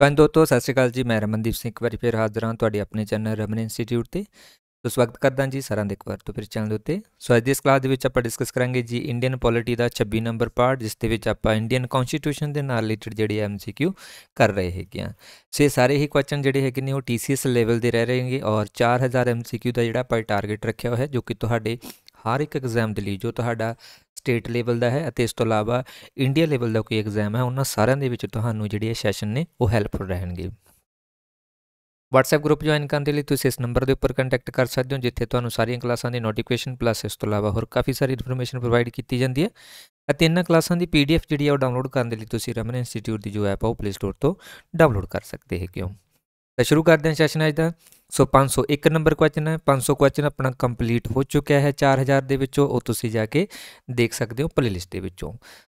ਪੰਜ ਦੋਸਤੋ, ਸਤਿ ਸ਼੍ਰੀ ਅਕਾਲ ਜੀ। ਮੈਂ ਰਮਨਦੀਪ ਸਿੰਘ ਇੱਕ ਵਾਰੀ ਫਿਰ ਹਾਜ਼ਰ ਹਾਂ ਤੁਹਾਡੇ ਆਪਣੇ ਚੈਨਲ ਰਮਨ ਇੰਸਟੀਚਿਊਟ ਤੇ। ਸੋ ਸਵਾਗਤ ਕਰਦਾ ਜੀ ਸਾਰਿਆਂ ਦਾ ਇੱਕ ਵਾਰ ਤੋਂ ਫਿਰ ਚੈਨਲ ਦੇ ਉੱਤੇ। ਸੋ ਅੱਜ ਦੀ ਇਸ ਕਲਾਸ ਦੇ ਵਿੱਚ ਆਪਾਂ ਡਿਸਕਸ ਕਰਾਂਗੇ ਜੀ ਇੰਡੀਅਨ ਪੋਲਿਟੀ ਦਾ 26 ਨੰਬਰ ਪਾਰਟ ਜਿਸ ਦੇ ਵਿੱਚ ਆਪਾਂ ਇੰਡੀਅਨ ਕਨਸਟੀਟਿਊਸ਼ਨ ਦੇ ਨਾਲ ਰਿਲੇਟਡ ਜਿਹੜੀ ਐਮਸੀਕਿਊ ਕਰ ਰਹੇ ਹੈਗੇ ਆ ਸੋ ਇਹ ਸਾਰੇ ਹੀ ਕੁਐਸਚਨ ਜਿਹੜੇ ਹੈਗੇ ਨੇ ਉਹ ਟੀਸੀਐਸ ਲੈਵਲ ਦੇ ਰਹਿ ਰਹੇਗੇ ਔਰ 4000 ਐਮਸੀਕਿਊ ਦਾ ਜਿਹੜਾ ਆਪਾਂ ਟਾਰਗੇਟ ਰੱਖਿਆ ਹੋਇਆ ਹੈ, ਜੋ ਕਿ ਤੁਹਾਡੇ ਹਰ ਇੱਕ ਐਗਜ਼ਾਮ ਦੇ ਲਈ, ਜੋ ਤੁਹਾਡਾ ਸਟੇਟ ਲੈਵਲ ਦਾ ਹੈ ਅਤੇ ਇਸ ਤੋਂ ਇਲਾਵਾ ਇੰਡੀਆ ਲੈਵਲ ਦਾ ਕੋਈ ਐਗਜ਼ਾਮ ਹੈ, ਉਹਨਾਂ ਸਾਰਿਆਂ ਦੇ ਵਿੱਚ ਤੁਹਾਨੂੰ ਜਿਹੜੇ ਸੈਸ਼ਨ ਨੇ, ਉਹ ਹੈਲਪਫੁਲ ਰਹਿਣਗੇ। WhatsApp ਗਰੁੱਪ ਜੁਆਇਨ ਕਰਨ ਦੇ ਲਈ ਤੁਸੀਂ ਇਸ ਨੰਬਰ ਦੇ ਉੱਪਰ ਕੰਟੈਕਟ ਕਰ ਸਕਦੇ ਹੋ, ਜਿੱਥੇ ਤੁਹਾਨੂੰ ਸਾਰੀਆਂ ਕਲਾਸਾਂ ਦੀ ਨੋਟੀਫਿਕੇਸ਼ਨ ਪਲੱਸ ਇਸ ਤੋਂ ਇਲਾਵਾ ਹੋਰ ਕਾਫੀ ਸਾਰੀ ਇਨਫੋਰਮੇਸ਼ਨ ਪ੍ਰੋਵਾਈਡ ਕੀਤੀ ਜਾਂਦੀ ਹੈ। ਅਤੇ ਇਹਨਾਂ ਕਲਾਸਾਂ ਦੀ PDF ਜਿਹੜੀ ਹੈ ਉਹ ਡਾਊਨਲੋਡ ਕਰਨ ਦੇ ਲਈ ਤੁਸੀਂ ਰਮਨ ਇੰਸਟੀਚਿਊਟ ਦੀ ਜੋ ਐਪ ਹੈ ਉਹ ਪਲੇ ਸਟੋਰ ਤੋਂ ਡਾਊਨਲੋਡ ਕਰ ਸਕਦੇ ਹੋ। ਤਾਂ ਸ਼ੁਰੂ ਕਰਦੇ ਹਾਂ ਸੈਸ਼ਨ ਅੱਜ ਦਾ। ਸੋ 501 ਨੰਬਰ ਕੁਐਸਚਨ ਹੈ। 500 ਕੁਐਸਚਨ ਆਪਣਾ ਕੰਪਲੀਟ ਹੋ ਚੁੱਕਿਆ ਹੈ। 4000 ਦੇ ਵਿੱਚੋਂ ਉਹ ਤੁਸੀਂ ਜਾ ਕੇ ਦੇਖ ਸਕਦੇ ਹੋ ਪਲੇਲਿਸਟ ਦੇ ਵਿੱਚੋਂ।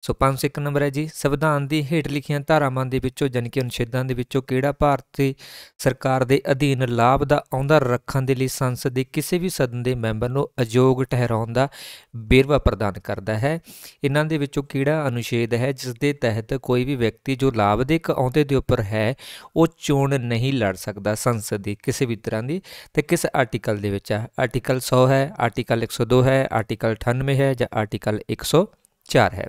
ਸੋ 501 ਨੰਬਰ ਹੈ ਜੀ, ਸੰਵਿਧਾਨ ਦੀ ਹੇਠ ਲਿਖੀਆਂ ਧਾਰਾਵਾਂ ਦੇ ਵਿੱਚੋਂ ਜਾਨੀ ਕਿ ਅਨੁਛੇਦਾਂ ਦੇ ਵਿੱਚੋਂ ਕਿਹੜਾ ਭਾਰਤੀ ਸਰਕਾਰ ਦੇ ਅਧੀਨ ਲਾਭ ਦਾ ਆਉਂਦਾ, ਰੱਖਣ ਦੇ ਲਈ ਸੰਸਦ ਦੇ ਕਿਸੇ ਵੀ ਸਦਨ ਦੇ ਮੈਂਬਰ ਨੂੰ ਅਯੋਗ ਠਹਿਰਾਉਣ ਦਾ ਬੇਰਵਾ ਪ੍ਰਦਾਨ ਕਰਦਾ ਹੈ। ਇਹਨਾਂ ਦੇ ਵਿੱਚੋਂ ਕਿਹੜਾ ਅਨੁਛੇਦ ਹੈ, ਜਿਸ ਦੇ ਤਹਿਤ ਕੋਈ ਵੀ ਵਿਅਕਤੀ ਜੋ ਲਾਭ ਦੇ ਇੱਕ ਅਹੁਦੇ ਦੇ ਉੱਪਰ ਹੈ, ਉਹ ਚੋਣ ਨਹੀਂ ਲੜ ਸਕਦਾ ਸੰਸਦ ਦੀ ਕਿਸੇ ਵੀ ਤਰ੍ਹਾਂ ਦੀ ਤੇ ਕਿਸ ਆਰਟੀਕਲ ਦੇ ਵਿੱਚ ਹੈ? ਆਰਟੀਕਲ 100 ਹੈ, ਆਰਟੀਕਲ 102 ਹੈ, ਆਰਟੀਕਲ 98 ਹੈ ਜਾਂ ਆਰਟੀਕਲ 104 ਹੈ।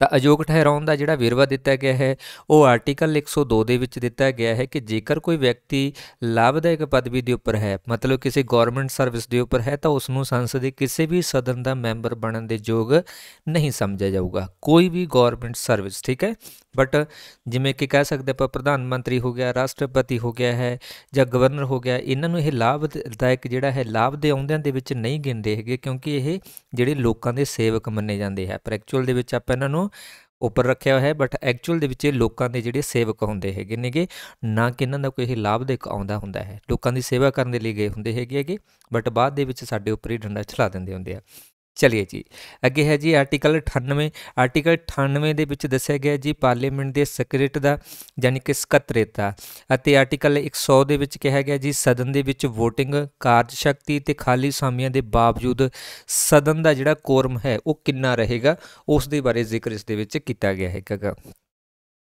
ਤਾਂ ਅਯੋਗ ਠਹਿਰਾਉਣ ਦਾ ਜਿਹੜਾ ਵੇਰਵਾ ਦਿੱਤਾ ਗਿਆ ਹੈ, ਉਹ ਆਰਟੀਕਲ 102 ਦੇ ਵਿੱਚ ਦਿੱਤਾ ਗਿਆ ਹੈ ਕਿ ਜੇਕਰ ਕੋਈ ਵਿਅਕਤੀ ਲਾਭਦਾਇਕ ਪਦਵੀ ਦੇ ਉੱਪਰ ਹੈ, ਮਤਲਬ ਕਿਸੇ ਗਵਰਨਮੈਂਟ ਸਰਵਿਸ ਦੇ ਉੱਪਰ ਹੈ, ਤਾਂ ਉਸ ਨੂੰ ਸੰਸਦ ਦੇ ਕਿਸੇ ਵੀ ਸਦਨ ਦਾ ਮੈਂਬਰ ਬਣਨ ਦੇ ਯੋਗ ਨਹੀਂ ਸਮਝਿਆ ਜਾਊਗਾ। ਕੋਈ ਵੀ ਗਵਰਨਮੈਂਟ ਸਰਵਿਸ ਠੀਕ ਹੈ? ਬਟ ਜਿਵੇਂ ਕਿ ਕਹਿ ਸਕਦੇ ਆਪਾਂ, ਪ੍ਰਧਾਨ ਮੰਤਰੀ ਹੋ ਗਿਆ, ਰਾਸ਼ਟਰਪਤੀ ਹੋ ਗਿਆ ਹੈ ਜਾਂ ਗਵਰਨਰ ਹੋ ਗਿਆ, ਇਹਨਾਂ ਨੂੰ ਇਹ ਲਾਭਦਾਇਕ ਜਿਹੜਾ ਹੈ, ਲਾਭ ਦੇ ਆਉਂਦਿਆਂ ਦੇ ਵਿੱਚ ਨਹੀਂ ਗਿਣਦੇ ਹੈਗੇ, ਕਿਉਂਕਿ ਇਹ ਜਿਹੜੇ ਲੋਕਾਂ ਦੇ ਸੇਵਕ ਮੰਨੇ ਜਾਂਦੇ ਹੈ। ਪਰ ਐਕਚੁਅਲ ਦੇ ਵਿੱਚ ਆਪਾਂ ਇਹਨਾਂ ਨੂੰ ਉੱਪਰ ਰੱਖਿਆ ਹੋਇਆ ਹੈ ਬਟ ਐਕਚੁਅਲ ਦੇ ਵਿੱਚ ਇਹ ਲੋਕਾਂ ਦੇ ਜਿਹੜੇ ਸੇਵਕ ਹੁੰਦੇ ਹੈਗੇ ਨੇਗੇ, ਨਾ ਕਿ ਇਹਨਾਂ ਦਾ ਕੋਈ ਲਾਭਦਾਇਕ ਆਉਂਦਾ ਹੁੰਦਾ ਹੈ। ਲੋਕਾਂ ਦੀ ਸੇਵਾ ਕਰਨ ਦੇ ਲਈ ਗਏ ਹੁੰਦੇ ਹੈਗੇ ਹੈਗੇ ਬਟ ਬਾਅਦ ਦੇ ਵਿੱਚ ਸਾਡੇ ਉੱਪਰ ਹੀ ਡੰਡਾ ਚਲਾ ਦਿੰਦੇ ਹੁੰਦੇ ਆ। ਚਲਿਏ ਜੀ। ਅੱਗੇ ਹੈ ਜੀ ਆਰਟੀਕਲ 98 ਆਰਟੀਕਲ 98 ਦੇ ਵਿੱਚ ਦੱਸਿਆ ਗਿਆ ਜੀ ਪਾਰਲੀਮੈਂਟ ਦੇ ਸਕੱਤਰੇਤ ਦਾ ਯਾਨੀ ਕਿ ਸਕੱਤਰੇਤਾ ਅਤੇ ਆਰਟੀਕਲ 100 ਦੇ ਵਿੱਚ ਕਿਹਾ ਗਿਆ ਜੀ, ਸਦਨ ਦੇ ਵਿੱਚ VOTING ਕਾਰਜ ਸ਼ਕਤੀ ਤੇ ਖਾਲੀ ਸਾਮੀਆਂ ਦੇ ਬਾਵਜੂਦ ਸਦਨ ਦਾ ਜਿਹੜਾ ਕੋਰਮ ਹੈ, ਉਹ ਕਿੰਨਾ ਰਹੇਗਾ, ਉਸ ਦੇ ਬਾਰੇ ਜ਼ਿਕਰ ਇਸ ਦੇ ਵਿੱਚ ਕੀਤਾ ਗਿਆ ਹੈਗਾ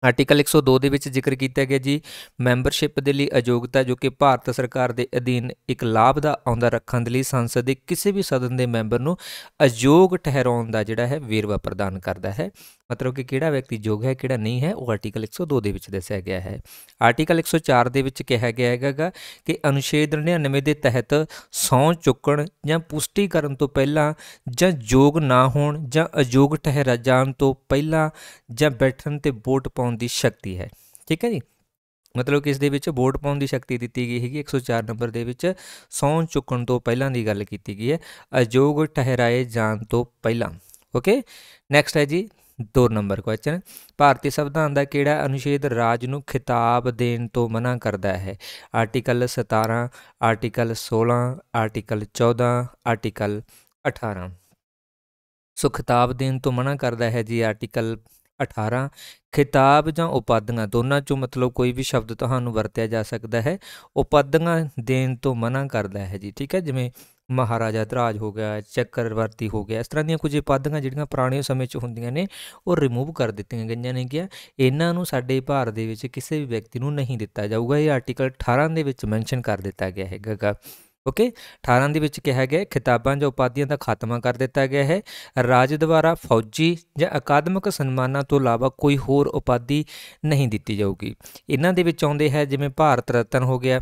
ਆਰਟੀਕਲ 102 ਦੇ ਵਿੱਚ ਜ਼ਿਕਰ ਕੀਤਾ ਗਿਆ ਜੀ ਮੈਂਬਰਸ਼ਿਪ ਦੇ ਲਈ ਅਯੋਗਤਾ ਜੋ ਕਿ ਭਾਰਤ ਸਰਕਾਰ ਦੇ ਅਧੀਨ ਇੱਕ ਲਾਭ ਦਾ ਆਉਂਦਾ ਰੱਖਣ ਦੇ ਲਈ ਸੰਸਦ ਦੇ ਕਿਸੇ ਵੀ ਸਦਨ ਦੇ ਮੈਂਬਰ ਨੂੰ ਅਯੋਗ ਠਹਿਰਾਉਣ ਦਾ ਜਿਹੜਾ ਹੈ ਵੇਰਵਾ ਪ੍ਰਦਾਨ ਕਰਦਾ ਹੈ। ਮਤਲਬ ਕਿ ਕਿਹੜਾ ਵਿਅਕਤੀ ਯੋਗ ਹੈ, ਕਿਹੜਾ ਨਹੀਂ ਹੈ, ਉਹ ਆਰਟੀਕਲ 102 ਦੇ ਵਿੱਚ ਦੱਸਿਆ ਗਿਆ ਹੈ। ਆਰਟੀਕਲ 104 ਦੇ ਵਿੱਚ ਕਿਹਾ ਗਿਆ ਹੈਗਾ ਕਿ ਅਨੁਛੇਦ 99 ਦੇ ਤਹਿਤ ਸੌਂ ਚੁੱਕਣ ਜਾਂ ਪੁਸ਼ਟੀ ਕਰਨ ਤੋਂ ਪਹਿਲਾਂ ਜਾਂ ਯੋਗ ਨਾ ਹੋਣ ਜਾਂ ਅਯੋਗ ਠਹਿਰਾ ਜਾਣ ਤੋਂ ਪਹਿਲਾਂ ਜਾਂ ਬੈਠਣ ਤੇ ਵੋਟ ਪਾਉਣ ਦੀ ਸ਼ਕਤੀ ਹੈ। ਠੀਕ ਹੈ ਜੀ? ਮਤਲਬ ਕਿ ਇਸ ਦੇ ਵਿੱਚ ਵੋਟ ਪਾਉਣ ਦੀ ਸ਼ਕਤੀ ਦਿੱਤੀ ਗਈ ਹੈਗੀ 104 ਨੰਬਰ ਦੇ ਵਿੱਚ ਸੌਂ ਚੁੱਕਣ ਤੋਂ ਪਹਿਲਾਂ ਦੀ ਗੱਲ ਕੀਤੀ ਗਈ ਹੈ, ਅਯੋਗ ਠਹਿਰਾਏ ਜਾਣ ਤੋਂ ਪਹਿਲਾਂ। ਓਕੇ ਨੈਕਸਟ ਹੈ ਜੀ 2 ਨੰਬਰ ਕੁਐਸਚਨ ਭਾਰਤੀ ਸੰਵਿਧਾਨ ਦਾ ਕਿਹੜਾ ਅਨੁਛੇਦ ਰਾਜ ਨੂੰ ਖਿਤਾਬ ਦੇਣ ਤੋਂ ਮਨਾ ਕਰਦਾ ਹੈ? Article 17 article 16 article 14 article 18 so ਖਿਤਾਬ ਦੇਣ ਤੋਂ ਮਨਾ ਕਰਦਾ ਹੈ ਜੀ ਆਰਟੀਕਲ 18 ਖਿਤਾਬ ਜਾਂ ਉਪਾਧੀਆਂ ਦੋਨਾਂ ਚੋਂ ਮਤਲਬ ਕੋਈ ਵੀ ਸ਼ਬਦ ਤੁਹਾਨੂੰ ਵਰਤਿਆ ਜਾ ਸਕਦਾ ਹੈ। ਉਪਾਧੀਆਂ ਦੇਣ ਤੋਂ ਮਨਾ ਕਰਦਾ ਹੈ ਜੀ, ਠੀਕ ਹੈ? ਜਿਵੇਂ ਮਹਾਰਾਜਾ ਧਰਾਜ ਹੋ ਗਿਆ, ਚੱਕਰਵਰਤੀ ਹੋ ਗਿਆ, ਇਸ ਤਰ੍ਹਾਂ ਦੀਆਂ ਕੁਝ ਉਪਾਧੀਆਂ ਜਿਹੜੀਆਂ ਪੁਰਾਣੇ ਸਮੇਂ 'ਚ ਹੁੰਦੀਆਂ ਨੇ, ਉਹ ਰਿਮੂਵ ਕਰ ਦਿੱਤੀਆਂ ਗਈਆਂ ਨੇ ਕਿ ਇਹਨਾਂ ਨੂੰ ਸਾਡੇ ਭਾਰਤ ਦੇ ਵਿੱਚ ਕਿਸੇ ਵੀ ਵਿਅਕਤੀ ਨੂੰ ਨਹੀਂ ਦਿੱਤਾ ਜਾਊਗਾ। ਇਹ ਆਰਟੀਕਲ 18 ਦੇ ਵਿੱਚ ਮੈਂਸ਼ਨ ਕਰ ਦਿੱਤਾ ਗਿਆ ਹੈਗਾ। ਓਕੇ 18 ਦੇ ਵਿੱਚ ਕਿਹਾ ਗਿਆ, ਖਿਤਾਬਾਂ ਜਾਂ ਉਪਾਧੀਆਂ ਦਾ ਖਾਤਮਾ ਕਰ ਦਿੱਤਾ ਗਿਆ ਹੈ। ਰਾਜ ਦੁਆਰਾ ਫੌਜੀ ਜਾਂ ਅਕਾਦਮਿਕ ਸਨਮਾਨਾਂ ਤੋਂ ਇਲਾਵਾ ਕੋਈ ਹੋਰ ਉਪਾਧੀ ਨਹੀਂ ਦਿੱਤੀ ਜਾਊਗੀ। ਇਹਨਾਂ ਦੇ ਵਿੱਚ ਆਉਂਦੇ ਹੈ ਜਿਵੇਂ ਭਾਰਤ ਰਤਨ ਹੋ ਗਿਆ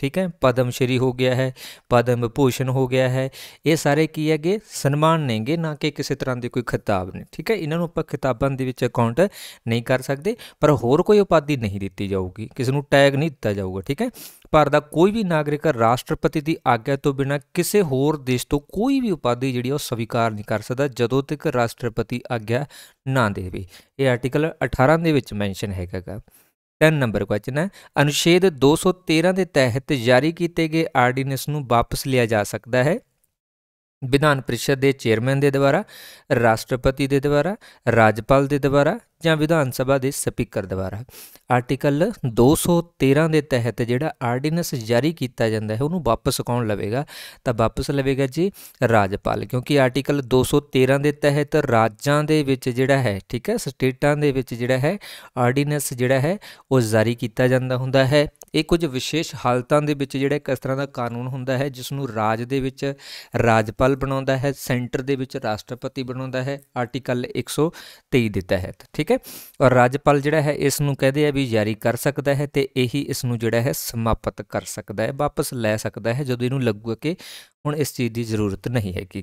ਠੀਕ ਹੈ ਪਦਮ ਸ਼੍ਰੀ ਹੋ ਗਿਆ ਹੈ, ਪਦਮ ਭੂਸ਼ਣ ਹੋ ਗਿਆ ਹੈ, ਇਹ ਸਾਰੇ ਕੀ ਹੈਗੇ? ਸਨਮਾਨ ਨੇਗੇ, ਨਾ ਕਿ ਕਿਸੇ ਤਰ੍ਹਾਂ ਦੀ ਕੋਈ ਖਿਤਾਬ ਨੇ, ਠੀਕ ਹੈ? ਇਹਨਾਂ ਨੂੰ ਆਪਾਂ ਖਿਤਾਬਾਂ ਦੇ ਵਿੱਚ ਅਕਾਊਂਟ ਨਹੀਂ ਕਰ ਸਕਦੇ, ਪਰ ਹੋਰ ਕੋਈ ਉਪਾਧੀ ਨਹੀਂ ਦਿੱਤੀ ਜਾਊਗੀ, ਕਿਸੇ ਨੂੰ ਟੈਗ ਨਹੀਂ ਦਿੱਤਾ ਜਾਊਗਾ, ਠੀਕ ਹੈ? ਭਾਰਤ ਦਾ ਕੋਈ ਵੀ ਨਾਗਰਿਕ ਰਾਸ਼ਟਰਪਤੀ ਦੀ ਆਗਿਆ ਤੋਂ ਬਿਨਾਂ ਕਿਸੇ ਹੋਰ ਦੇਸ਼ ਤੋਂ ਕੋਈ ਵੀ ਉਪਾਧੀ ਜਿਹੜੀ ਉਹ ਸਵੀਕਾਰ ਨਹੀਂ ਕਰ ਸਕਦਾ, ਜਦੋਂ ਤੱਕ ਰਾਸ਼ਟਰਪਤੀ ਆਗਿਆ ਨਾ ਦੇਵੇ। ਇਹ ਆਰਟੀਕਲ 18 ਦੇ ਵਿੱਚ ਮੈਂਸ਼ਨ ਹੈਗਾ 10 ਨੰਬਰ ਕੁਐਸਚਨ ਹੈ। ਅਨੁਛੇਦ 213 ਦੇ ਤਹਿਤ ਜਾਰੀ ਕੀਤੇ ਗਏ ਆਰਡੀਨੈਂਸ ਨੂੰ ਵਾਪਸ ਲਿਆ ਜਾ ਸਕਦਾ ਹੈ। ਵਿਧਾਨ ਪਰਿਸ਼ਦ ਦੇ ਚੇਅਰਮੈਨ ਦੇ ਦੁਆਰਾ, ਰਾਸ਼ਟਰਪਤੀ ਦੇ ਦੁਆਰਾ, ਰਾਜਪਾਲ ਦੇ ਦੁਆਰਾ ਜਾਂ ਵਿਧਾਨ ਸਭਾ ਦੇ ਸਪੀਕਰ ਦੁਆਰਾ। ਆਰਟੀਕਲ 213 ਦੇ ਤਹਿਤ ਜਿਹੜਾ ਆਰਡੀਨੈਂਸ ਜਾਰੀ ਕੀਤਾ ਜਾਂਦਾ ਹੈ, ਉਹਨੂੰ ਵਾਪਸ ਕੌਣ ਲਵੇਗਾ? ਤਾਂ ਵਾਪਸ ਲਵੇਗਾ ਜੀ ਰਾਜਪਾਲ, ਕਿਉਂਕਿ ਆਰਟੀਕਲ 213 ਦੇ ਤਹਿਤ ਰਾਜਾਂ ਦੇ ਵਿੱਚ ਜਿਹੜਾ ਹੈ, ਠੀਕ ਹੈ, ਸਟੇਟਾਂ ਦੇ ਵਿੱਚ ਜਿਹੜਾ ਹੈ, ਆਰਡੀਨੈਂਸ ਜਿਹੜਾ ਹੈ, ਉਹ ਜਾਰੀ ਕੀਤਾ ਜਾਂਦਾ ਹੁੰਦਾ ਹੈ। ਇਹ ਕੁਝ ਵਿਸ਼ੇਸ਼ ਹਾਲਤਾਂ ਦੇ ਵਿੱਚ ਜਿਹੜਾ ਇੱਕ ਇਸ ਤਰ੍ਹਾਂ ਦਾ ਕਾਨੂੰਨ ਹੁੰਦਾ ਹੈ ਜਿਸ ਨੂੰ ਰਾਜ ਦੇ ਵਿੱਚ ਰਾਜਪਾਲ ਬਣਾਉਂਦਾ ਹੈ, ਸੈਂਟਰ ਦੇ ਵਿੱਚ ਰਾਸ਼ਟਰਪਤੀ ਬਣਾਉਂਦਾ ਹੈ, ਆਰਟੀਕਲ 123 ਦੇ ਤਹਿਤ, ਠੀਕ ਹੈ? ਔਰ ਰਾਜਪਾਲ ਜਿਹੜਾ ਹੈ ਇਸ ਨੂੰ ਕਹਦੇ ਆ ਵੀ ਜਾਰੀ ਕਰ ਸਕਦਾ ਹੈ ਤੇ ਇਹੀ ਇਸ ਨੂੰ ਜਿਹੜਾ ਹੈ ਸਮਾਪਤ ਕਰ ਸਕਦਾ ਹੈ, ਵਾਪਸ ਲੈ ਸਕਦਾ ਹੈ ਜਦੋਂ ਇਹਨੂੰ ਲੱਗੂ ਕਿ ਹੁਣ ਇਸ ਚੀਜ਼ ਦੀ ਜ਼ਰੂਰਤ ਨਹੀਂ ਹੈ ਕਿ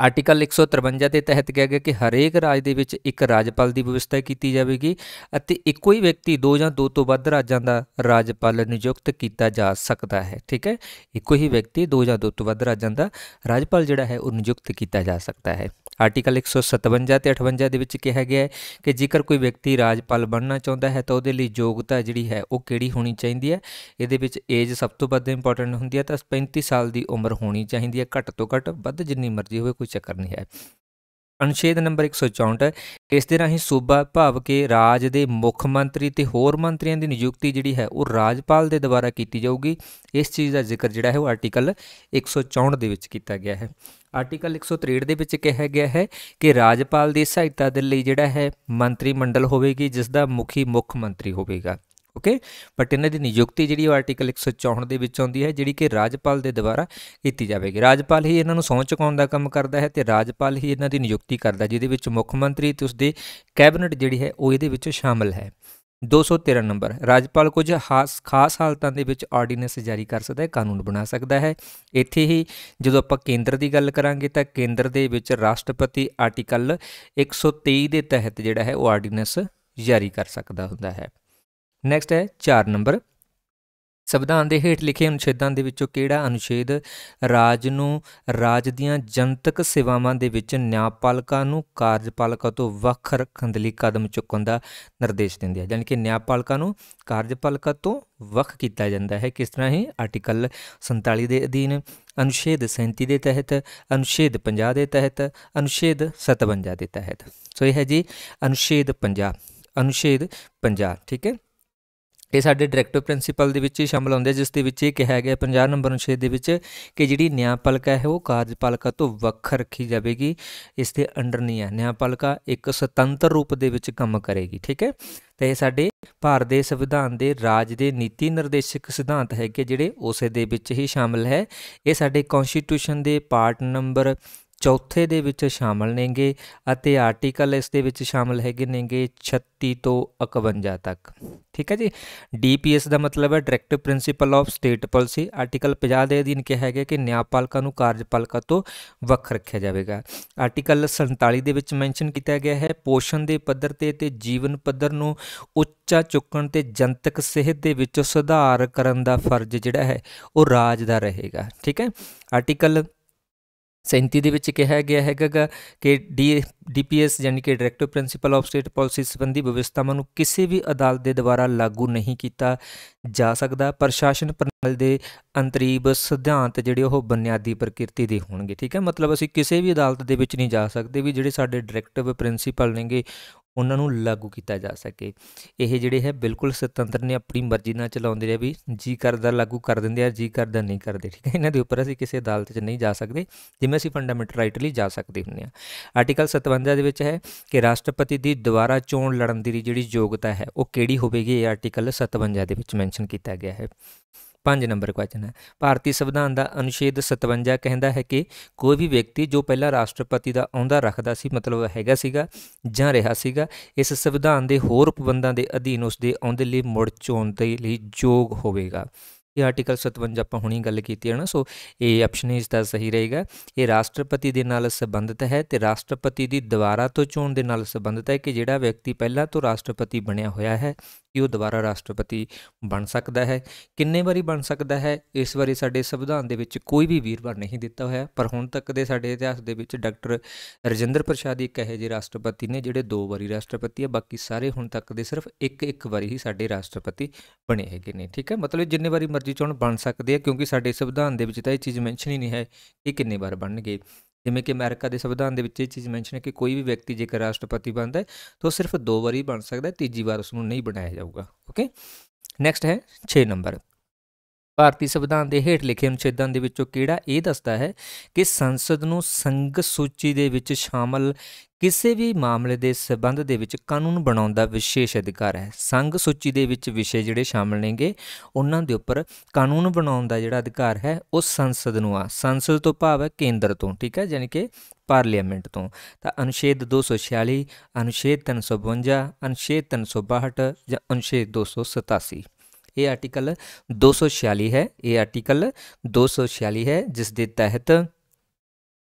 ਆਰਟੀਕਲ 153 ਦੇ ਤਹਿਤ ਕਿਹਾ ਗਿਆ ਕਿ ਹਰੇਕ ਰਾਜ ਦੇ ਵਿੱਚ ਇੱਕ ਰਾਜਪਾਲ ਦੀ ਵਿਵਸਥਾ ਕੀਤੀ ਜਾਵੇਗੀ ਅਤੇ ਇੱਕੋ ਹੀ ਵਿਅਕਤੀ ਦੋ ਜਾਂ ਦੋ ਤੋਂ ਵੱਧ ਰਾਜਾਂ ਦਾ ਰਾਜਪਾਲ ਨਿਯੁਕਤ ਕੀਤਾ ਜਾ ਸਕਦਾ ਹੈ, ਠੀਕ ਹੈ? ਇੱਕੋ ਹੀ ਵਿਅਕਤੀ ਦੋ ਜਾਂ ਦੋ ਤੋਂ ਵੱਧ ਰਾਜਾਂ ਦਾ ਰਾਜਪਾਲ ਜਿਹੜਾ ਹੈ, ਉਹ ਨਿਯੁਕਤ ਕੀਤਾ ਜਾ ਸਕਦਾ ਹੈ। ਆਰਟੀਕਲ 157 ਤੇ 58 ਦੇ ਵਿੱਚ ਕਿਹਾ ਗਿਆ ਹੈ ਕਿ ਜੇਕਰ ਕੋਈ ਵਿਅਕਤੀ ਰਾਜਪਾਲ ਬਣਨਾ ਚਾਹੁੰਦਾ ਹੈ, ਤਾਂ ਉਹਦੇ ਲਈ ਯੋਗਤਾ ਜਿਹੜੀ ਹੈ, ਉਹ ਕਿਹੜੀ ਹੋਣੀ ਚਾਹੀਦੀ ਹੈ? ਇਹਦੇ ਵਿੱਚ ਏਜ ਸਭ ਤੋਂ ਵੱਧ ਇੰਪੋਰਟੈਂਟ ਹੁੰਦੀ ਹੈ, ਤਾਂ 35 ਸਾਲ ਦੀ ਉਮਰ ਹੋਣੀ ਚਾਹੀਦੀ ਹੈ, ਘੱਟ ਤੋਂ ਘੱਟ ਵੱਧ ਜਿੰਨੀ ਮਰਜ਼ੀ ਹੋਵੇ ਕੋਈ ਚੱਕਰ ਨਹੀਂ ਹੈ। ਅਨੁਛੇਦ ਨੰਬਰ 164 ਇਸ ਦੇ ਰਾਹੀਂ ਸੂਬਾ ਭਾਵ ਕੇ ਰਾਜ ਦੇ ਮੁੱਖ ਮੰਤਰੀ ਤੇ ਹੋਰ ਮੰਤਰੀਆਂ ਦੀ ਨਿਯੁਕਤੀ ਜਿਹੜੀ ਹੈ, ਉਹ ਰਾਜਪਾਲ ਦੇ ਦੁਆਰਾ ਕੀਤੀ ਜਾਊਗੀ। ਇਸ ਚੀਜ਼ ਦਾ ਜ਼ਿਕਰ ਜਿਹੜਾ ਹੈ, ਉਹ ਆਰਟੀਕਲ 164 ਦੇ ਵਿੱਚ ਕੀਤਾ ਗਿਆ ਹੈ। ਆਰਟੀਕਲ 163 ਦੇ ਵਿੱਚ ਕਿਹਾ ਗਿਆ ਹੈ ਕਿ ਰਾਜਪਾਲ ਦੀ ਸਹਾਇਤਾ ਦੇ ਲਈ ਜਿਹੜਾ ਹੈ, ਮੰਤਰੀ ਮੰਡਲ ਹੋਵੇਗੀ, ਜਿਸ ਦਾ ਮੁਖੀ ਮੁੱਖ ਮੰਤਰੀ ਹੋਵੇਗਾ। ਓਕੇ ਬਟ ਇਹਨਾਂ ਦੀ ਨਿਯੁਕਤੀ ਜਿਹੜੀ ਉਹ ਆਰਟੀਕਲ 164 ਦੇ ਵਿੱਚ ਆਉਂਦੀ ਹੈ, ਜਿਹੜੀ ਕਿ ਰਾਜਪਾਲ ਦੇ ਦੁਆਰਾ ਕੀਤੀ ਜਾਵੇਗੀ। ਰਾਜਪਾਲ ਹੀ ਇਹਨਾਂ ਨੂੰ ਸਹੁੰ ਚੁਕਾਉਣ ਦਾ ਕੰਮ ਕਰਦਾ ਹੈ ਤੇ ਰਾਜਪਾਲ ਹੀ ਇਹਨਾਂ ਦੀ ਨਿਯੁਕਤੀ ਕਰਦਾ ਜਿਹਦੇ ਵਿੱਚ ਮੁੱਖ ਮੰਤਰੀ ਤੇ ਉਸਦੇ ਕੈਬਨਿਟ ਜਿਹੜੀ ਹੈ, ਉਹ ਇਹਦੇ ਵਿੱਚ ਸ਼ਾਮਲ ਹੈ। 213 ਨੰਬਰ, ਰਾਜਪਾਲ ਕੁਝ ਖਾਸ ਖਾਸ ਹਾਲਤਾਂ ਦੇ ਵਿੱਚ ਆਰਡੀਨੈਂਸ ਜਾਰੀ ਕਰ ਸਕਦਾ ਹੈ, ਕਾਨੂੰਨ ਬਣਾ ਸਕਦਾ ਹੈ। ਇੱਥੇ ਹੀ ਜਦੋਂ ਆਪਾਂ ਕੇਂਦਰ ਦੀ ਗੱਲ ਕਰਾਂਗੇ ਤਾਂ ਕੇਂਦਰ ਦੇ ਵਿੱਚ ਰਾਸ਼ਟਰਪਤੀ ਆਰਟੀਕਲ 123 ਦੇ ਤਹਿਤ ਜਿਹੜਾ ਹੈ, ਉਹ ਆਰਡੀਨੈਂਸ ਜਾਰੀ ਕਰ ਸਕਦਾ ਹੁੰਦਾ ਹੈ। ਨੈਕਸਟ ਹੈ 4 ਨੰਬਰ ਸੰਵਿਧਾਨ ਦੇ ਹੇਠ ਲਿਖੇ ਅਨੁਛੇਦਾਂ ਦੇ ਵਿੱਚੋਂ ਕਿਹੜਾ ਅਨੁਛੇਦ ਰਾਜ ਨੂੰ, ਰਾਜ ਦੀਆਂ ਜਨਤਕ ਸੇਵਾਵਾਂ ਦੇ ਵਿੱਚ ਨਿਆਂਪਾਲਕਾਂ ਨੂੰ ਕਾਰਜਪਾਲਕਾਂ ਤੋਂ ਵੱਖ ਰੱਖਣ ਦੇ ਲਈ ਕਦਮ ਚੁੱਕਣ ਦਾ ਨਿਰਦੇਸ਼ ਦਿੰਦੇ ਆ। ਯਾਨੀ ਕਿ ਨਿਆਂਪਾਲਕਾਂ ਨੂੰ ਕਾਰਜਪਾਲਕਾਂ ਤੋਂ ਵੱਖ ਕੀਤਾ ਜਾਂਦਾ ਹੈ। ਕਿਸ ਤਰ੍ਹਾਂ ਹੀ ਆਰਟੀਕਲ 47 ਦੇ ਅਧੀਨ, ਅਨੁਛੇਦ 37 ਦੇ ਤਹਿਤ, ਅਨੁਛੇਦ 50 ਦੇ ਤਹਿਤ, ਅਨੁਛੇਦ 57 ਦੇ ਤਹਿਤ। ਸੋ ਇਹ ਹੈ ਜੀ ਅਨੁਛੇਦ 50 ਅਨੁਛੇਦ 50 ਠੀਕ ਹੈ? ਇਹ ਸਾਡੇ ਡਾਇਰੈਕਟਿਵ ਪ੍ਰਿੰਸੀਪਲ ਦੇ ਵਿੱਚ ਹੀ ਸ਼ਾਮਲ ਹੁੰਦੇ ਜਿਸ ਦੇ ਵਿੱਚ ਇਹ ਕਿਹਾ ਗਿਆ 50 ਨੰਬਰ ਅਨੁਛੇਦ ਦੇ ਵਿੱਚ ਕਿ ਜਿਹੜੀ ਨਿਆਂਪਾਲਿਕਾ ਹੈ, ਉਹ ਕਾਰਜਪਾਲਿਕਾ ਤੋਂ ਵੱਖ ਰੱਖੀ ਜਾਵੇਗੀ, ਇਸ ਦੇ ਅੰਡਰ ਨਹੀਂ ਹੈ। ਨਿਆਂਪਾਲਿਕਾ ਇੱਕ ਸੁਤੰਤਰ ਰੂਪ ਦੇ ਵਿੱਚ ਕੰਮ ਕਰੇਗੀ, ਠੀਕ ਹੈ? ਤੇ ਇਹ ਸਾਡੇ ਭਾਰਤ ਦੇ ਸੰਵਿਧਾਨ ਦੇ ਰਾਜ ਦੇ ਨੀਤੀ ਨਿਰਦੇਸ਼ਕ ਸਿਧਾਂਤ ਹੈ ਕਿ ਜਿਹੜੇ ਉਸੇ ਦੇ ਵਿੱਚ ਹੀ ਸ਼ਾਮਲ ਹੈ। ਇਹ ਸਾਡੇ ਕਨਸਟੀਟਿਊਸ਼ਨ ਦੇ ਪਾਰਟ ਨੰਬਰ ਚੌਥੇ ਦੇ ਵਿੱਚ ਸ਼ਾਮਲ ਨੇਗੇ ਅਤੇ ਆਰਟੀਕਲ ਇਸ ਦੇ ਵਿੱਚ ਸ਼ਾਮਲ ਹੈਗੇ ਨੇਗੇ 36 ਤੋਂ 51 ਤੱਕ। ਠੀਕ ਹੈ ਜੀ? ਡੀਪੀਐਸ ਦਾ ਮਤਲਬ ਹੈ directive principle of state policy article 50 ਦੇ ਅਧੀਨ ਕਿਹਾ ਗਿਆ ਕਿ ਨਿਆਂਪਾਲਕਾਂ ਨੂੰ ਕਾਰਜਪਾਲਕਾ ਤੋਂ ਵੱਖ ਰੱਖਿਆ ਜਾਵੇਗਾ। ਆਰਟੀਕਲ 47 ਦੇ ਵਿੱਚ ਮੈਂਸ਼ਨ ਕੀਤਾ ਗਿਆ ਹੈ, ਪੋਸ਼ਣ ਦੇ ਪੱਧਰ ਤੇ ਤੇ ਜੀਵਨ ਪੱਧਰ ਨੂੰ ਉੱਚਾ ਚੁੱਕਣ ਤੇ ਜਨਤਕ ਸਿਹਤ ਦੇ ਵਿੱਚ ਸੁਧਾਰ ਕਰਨ ਦਾ ਫਰਜ਼ ਜਿਹੜਾ ਹੈ, ਉਹ ਰਾਜ ਦਾ ਰਹੇਗਾ। ਠੀਕ ਹੈ? ਆਰਟੀਕਲ 37 ਦੇ ਵਿੱਚ ਕਿਹਾ ਗਿਆ ਹੈਗਾ ਕਿ ਡੀ, ਡੀਪੀਐਸ ਯਾਨੀ ਕਿ directive principle of state policy ਸੰਬੰਧੀ ਵਿਵਸਥਾਵਾਂ ਨੂੰ ਕਿਸੇ ਵੀ ਅਦਾਲਤ ਦੇ ਦੁਆਰਾ ਲਾਗੂ ਨਹੀਂ ਕੀਤਾ ਜਾ ਸਕਦਾ। ਪ੍ਰਸ਼ਾਸਨ ਪ੍ਰਣਾਲੀ ਦੇ ਅੰਤਰੀਬ ਸਿਧਾਂਤ ਜਿਹੜੇ ਉਹ ਬੁਨਿਆਦੀ ਪ੍ਰਕਿਰਤੀ ਦੇ ਹੋਣਗੇ, ਠੀਕ ਹੈ? ਮਤਲਬ ਅਸੀਂ ਕਿਸੇ ਵੀ ਅਦਾਲਤ ਦੇ ਵਿੱਚ ਨਹੀਂ ਜਾ ਸਕਦੇ ਵੀ ਜਿਹੜੇ ਸਾਡੇ ਡਾਇਰੈਕਟਿਵ ਪ੍ਰਿੰਸੀਪਲ ਨੇਗੇ ਉਹਨਾਂ ਨੂੰ ਲਾਗੂ ਕੀਤਾ ਜਾ ਸਕੇ। ਇਹ ਜਿਹੜੇ ਹੈ, ਬਿਲਕੁਲ ਸੁਤੰਤਰ ਨੇ ਆਪਣੀ ਮਰਜ਼ੀ ਨਾਲ ਚਲਾਉਂਦੇ ਰਹੇ ਵੀ ਜੀ ਕਰਦਾ ਲਾਗੂ ਕਰ ਦਿੰਦੇ ਆ, ਜੀ ਕਰਦਾ ਨਹੀਂ ਕਰਦੇ, ਠੀਕ ਹੈ? ਇਹਨਾਂ ਦੇ ਉੱਪਰ ਅਸੀਂ ਕਿਸੇ ਅਦਾਲਤ 'ਚ ਨਹੀਂ ਜਾ ਸਕਦੇ, ਜਿਵੇਂ ਅਸੀਂ ਫੰਡਾਮੈਂਟਲ ਰਾਈਟ ਲਈ ਜਾ ਸਕਦੇ ਹੁੰਦੇ ਆ ਆਰਟੀਕਲ 57 ਦੇ ਵਿੱਚ ਹੈ ਕਿ ਰਾਸ਼ਟਰਪਤੀ ਦੀ ਦੁਬਾਰਾ ਚੋਣ ਲੜਨ ਦੀ ਜਿਹੜੀ ਯੋਗਤਾ ਹੈ, ਉਹ ਕਿਹੜੀ ਹੋਵੇਗੀ? ਇਹ ਆਰਟੀਕਲ 57 ਦੇ ਵਿੱਚ ਮੈਂਸ਼ਨ ਕੀਤਾ ਗਿਆ ਹੈ। 5 ਨੰਬਰ ਕੁਐਸਚਨ ਹੈ। ਭਾਰਤੀ ਸੰਵਿਧਾਨ ਦਾ ਅਨੁਛੇਦ 57 ਕਹਿੰਦਾ ਹੈ ਕਿ ਕੋਈ ਵੀ ਵਿਅਕਤੀ ਜੋ ਪਹਿਲਾਂ ਰਾਸ਼ਟਰਪਤੀ ਦਾ ਅਹੁਦਾ ਰੱਖਦਾ ਸੀ, ਮਤਲਬ ਹੈਗਾ ਸੀਗਾ ਜਾਂ ਰਿਹਾ ਸੀਗਾ, ਇਸ ਸੰਵਿਧਾਨ ਦੇ ਹੋਰ ਉਪਬੰਧਾਂ ਦੇ ਅਧੀਨ ਉਸ ਦੇ ਅਹੁਦੇ ਲਈ ਮੁੜ ਚੋਣ ਦੇ ਲਈ ਯੋਗ ਹੋਵੇਗਾ। ਇਹ ਆਰਟੀਕਲ 57 ਆਪਾਂ ਹੁਣੀ ਗੱਲ ਕੀਤੀ ਹੈ ਨਾ, ਸੋ ਇਹ ਆਪਸ਼ਨ ਇਸ ਦਾ ਸਹੀ ਰਹੇਗਾ। ਇਹ ਰਾਸ਼ਟਰਪਤੀ ਦੇ ਨਾਲ ਸੰਬੰਧਿਤ ਹੈ ਤੇ ਰਾਸ਼ਟਰਪਤੀ ਦੀ ਦੁਬਾਰਾ ਤੋਂ ਚੋਣ ਦੇ ਨਾਲ ਸੰਬੰਧਿਤ ਹੈ ਕਿ ਜਿਹੜਾ ਵਿਅਕਤੀ ਪਹਿਲਾਂ ਤੋਂ ਰਾਸ਼ਟਰਪਤੀ ਬਣਿਆ ਹੋਇਆ ਹੈ ਕਿ ਉਹ ਦੁਬਾਰਾ ਰਾਸ਼ਟਰਪਤੀ ਬਣ ਸਕਦਾ ਹੈ। ਕਿੰਨੇ ਵਾਰੀ ਬਣ ਸਕਦਾ ਹੈ, ਇਸ ਵਾਰੀ ਸਾਡੇ ਸੰਵਿਧਾਨ ਦੇ ਵਿੱਚ ਕੋਈ ਵੀ ਵੀਰਵਾਰ ਨਹੀਂ ਦਿੱਤਾ ਹੋਇਆ। ਪਰ ਹੁਣ ਤੱਕ ਦੇ ਸਾਡੇ ਇਤਿਹਾਸ ਦੇ ਵਿੱਚ ਡਾਕਟਰ ਰਜਿੰਦਰ ਪ੍ਰਸ਼ਾਦ ਇੱਕ ਇਹੋ ਜਿਹੇ ਰਾਸ਼ਟਰਪਤੀ ਨੇ, ਜਿਹੜੇ ਦੋ ਵਾਰੀ ਰਾਸ਼ਟਰਪਤੀ ਆ, ਬਾਕੀ ਸਾਰੇ ਹੁਣ ਤੱਕ ਦੇ ਸਿਰਫ ਇੱਕ ਇੱਕ ਵਾਰੀ ਹੀ ਸਾਡੇ ਰਾਸ਼ਟਰਪਤੀ ਬਣੇ ਹੈਗੇ ਨੇ, ਠੀਕ ਹੈ? ਮਤਲਬ ਜਿੰਨੇ ਵਾਰੀ ਮਰਜ਼ੀ ਚੋਣ ਬਣ ਸਕਦੇ ਆ, ਕਿਉਂਕਿ ਸਾਡੇ ਸੰਵਿਧਾਨ ਦੇ ਵਿੱਚ ਤਾਂ ਇਹ ਚੀਜ਼ ਮੈਂਸ਼ਨ ਹੀ ਨਹੀਂ ਹੈ ਕਿ ਕਿੰਨੇ ਵਾਰ ਬਣਨਗੇ। ਜਿਵੇਂ ਕਿ ਅਮਰੀਕਾ ਦੇ ਸੰਵਿਧਾਨ ਦੇ ਵਿੱਚ ਇਹ ਚੀਜ਼ ਮੈਂਸ਼ਨ ਹੈ ਕਿ ਕੋਈ ਵੀ ਵਿਅਕਤੀ ਜੇਕਰ ਰਾਸ਼ਟਰਪਤੀ ਬਣਦਾ ਹੈ, ਤਾਂ ਸਿਰਫ ਦੋ ਵਾਰੀ ਬਣ ਸਕਦਾ ਹੈ, ਤੀਜੀ ਵਾਰ ਉਸ ਨੂੰ ਨਹੀਂ ਬਣਾਇਆ ਜਾਊਗਾ। ਓਕੇ ਨੈਕਸਟ ਹੈ 6 ਨੰਬਰ। ਭਾਰਤੀ ਸੰਵਿਧਾਨ ਦੇ ਹੇਠ ਲਿਖੇ ਅਨੁਛੇਦਾਂ ਦੇ ਵਿੱਚੋਂ ਕਿਹੜਾ ਇਹ ਦੱਸਦਾ ਹੈ ਕਿ ਸੰਸਦ ਨੂੰ ਸੰਘ ਸੂਚੀ ਦੇ ਵਿੱਚ ਸ਼ਾਮਲ ਕਿਸੇ ਵੀ ਮਾਮਲੇ ਦੇ ਸਬੰਧ ਦੇ ਵਿੱਚ ਕਾਨੂੰਨ ਬਣਾਉਣ ਦਾ ਵਿਸ਼ੇਸ਼ ਅਧਿਕਾਰ ਹੈ। ਸੰਘ ਸੂਚੀ ਦੇ ਵਿੱਚ ਵਿਸ਼ੇ ਜਿਹੜੇ ਸ਼ਾਮਲ ਨੇਗੇ, ਉਹਨਾਂ ਦੇ ਉੱਪਰ ਕਾਨੂੰਨ ਬਣਾਉਣ ਦਾ ਜਿਹੜਾ ਅਧਿਕਾਰ ਹੈ, ਉਹ ਸੰਸਦ ਨੂੰ ਆ। ਸੰਸਦ ਤੋਂ ਭਾਵ ਹੈ ਕੇਂਦਰ ਤੋਂ, ਠੀਕ ਹੈ? ਯਾਨੀ ਕਿ ਪਾਰਲੀਮੈਂਟ ਤੋਂ। ਤਾਂ ਅਨੁਛੇਦ 246 ਅਨੁਛੇਦ 352 ਅਨੁਛੇਦ 362 ਜਾਂ ਅਨੁਛੇਦ 287 ਇਹ ਆਰਟੀਕਲ 246 ਹੈ। ਇਹ ਆਰਟੀਕਲ 246 ਹੈ, ਜਿਸ ਦੇ ਤਹਿਤ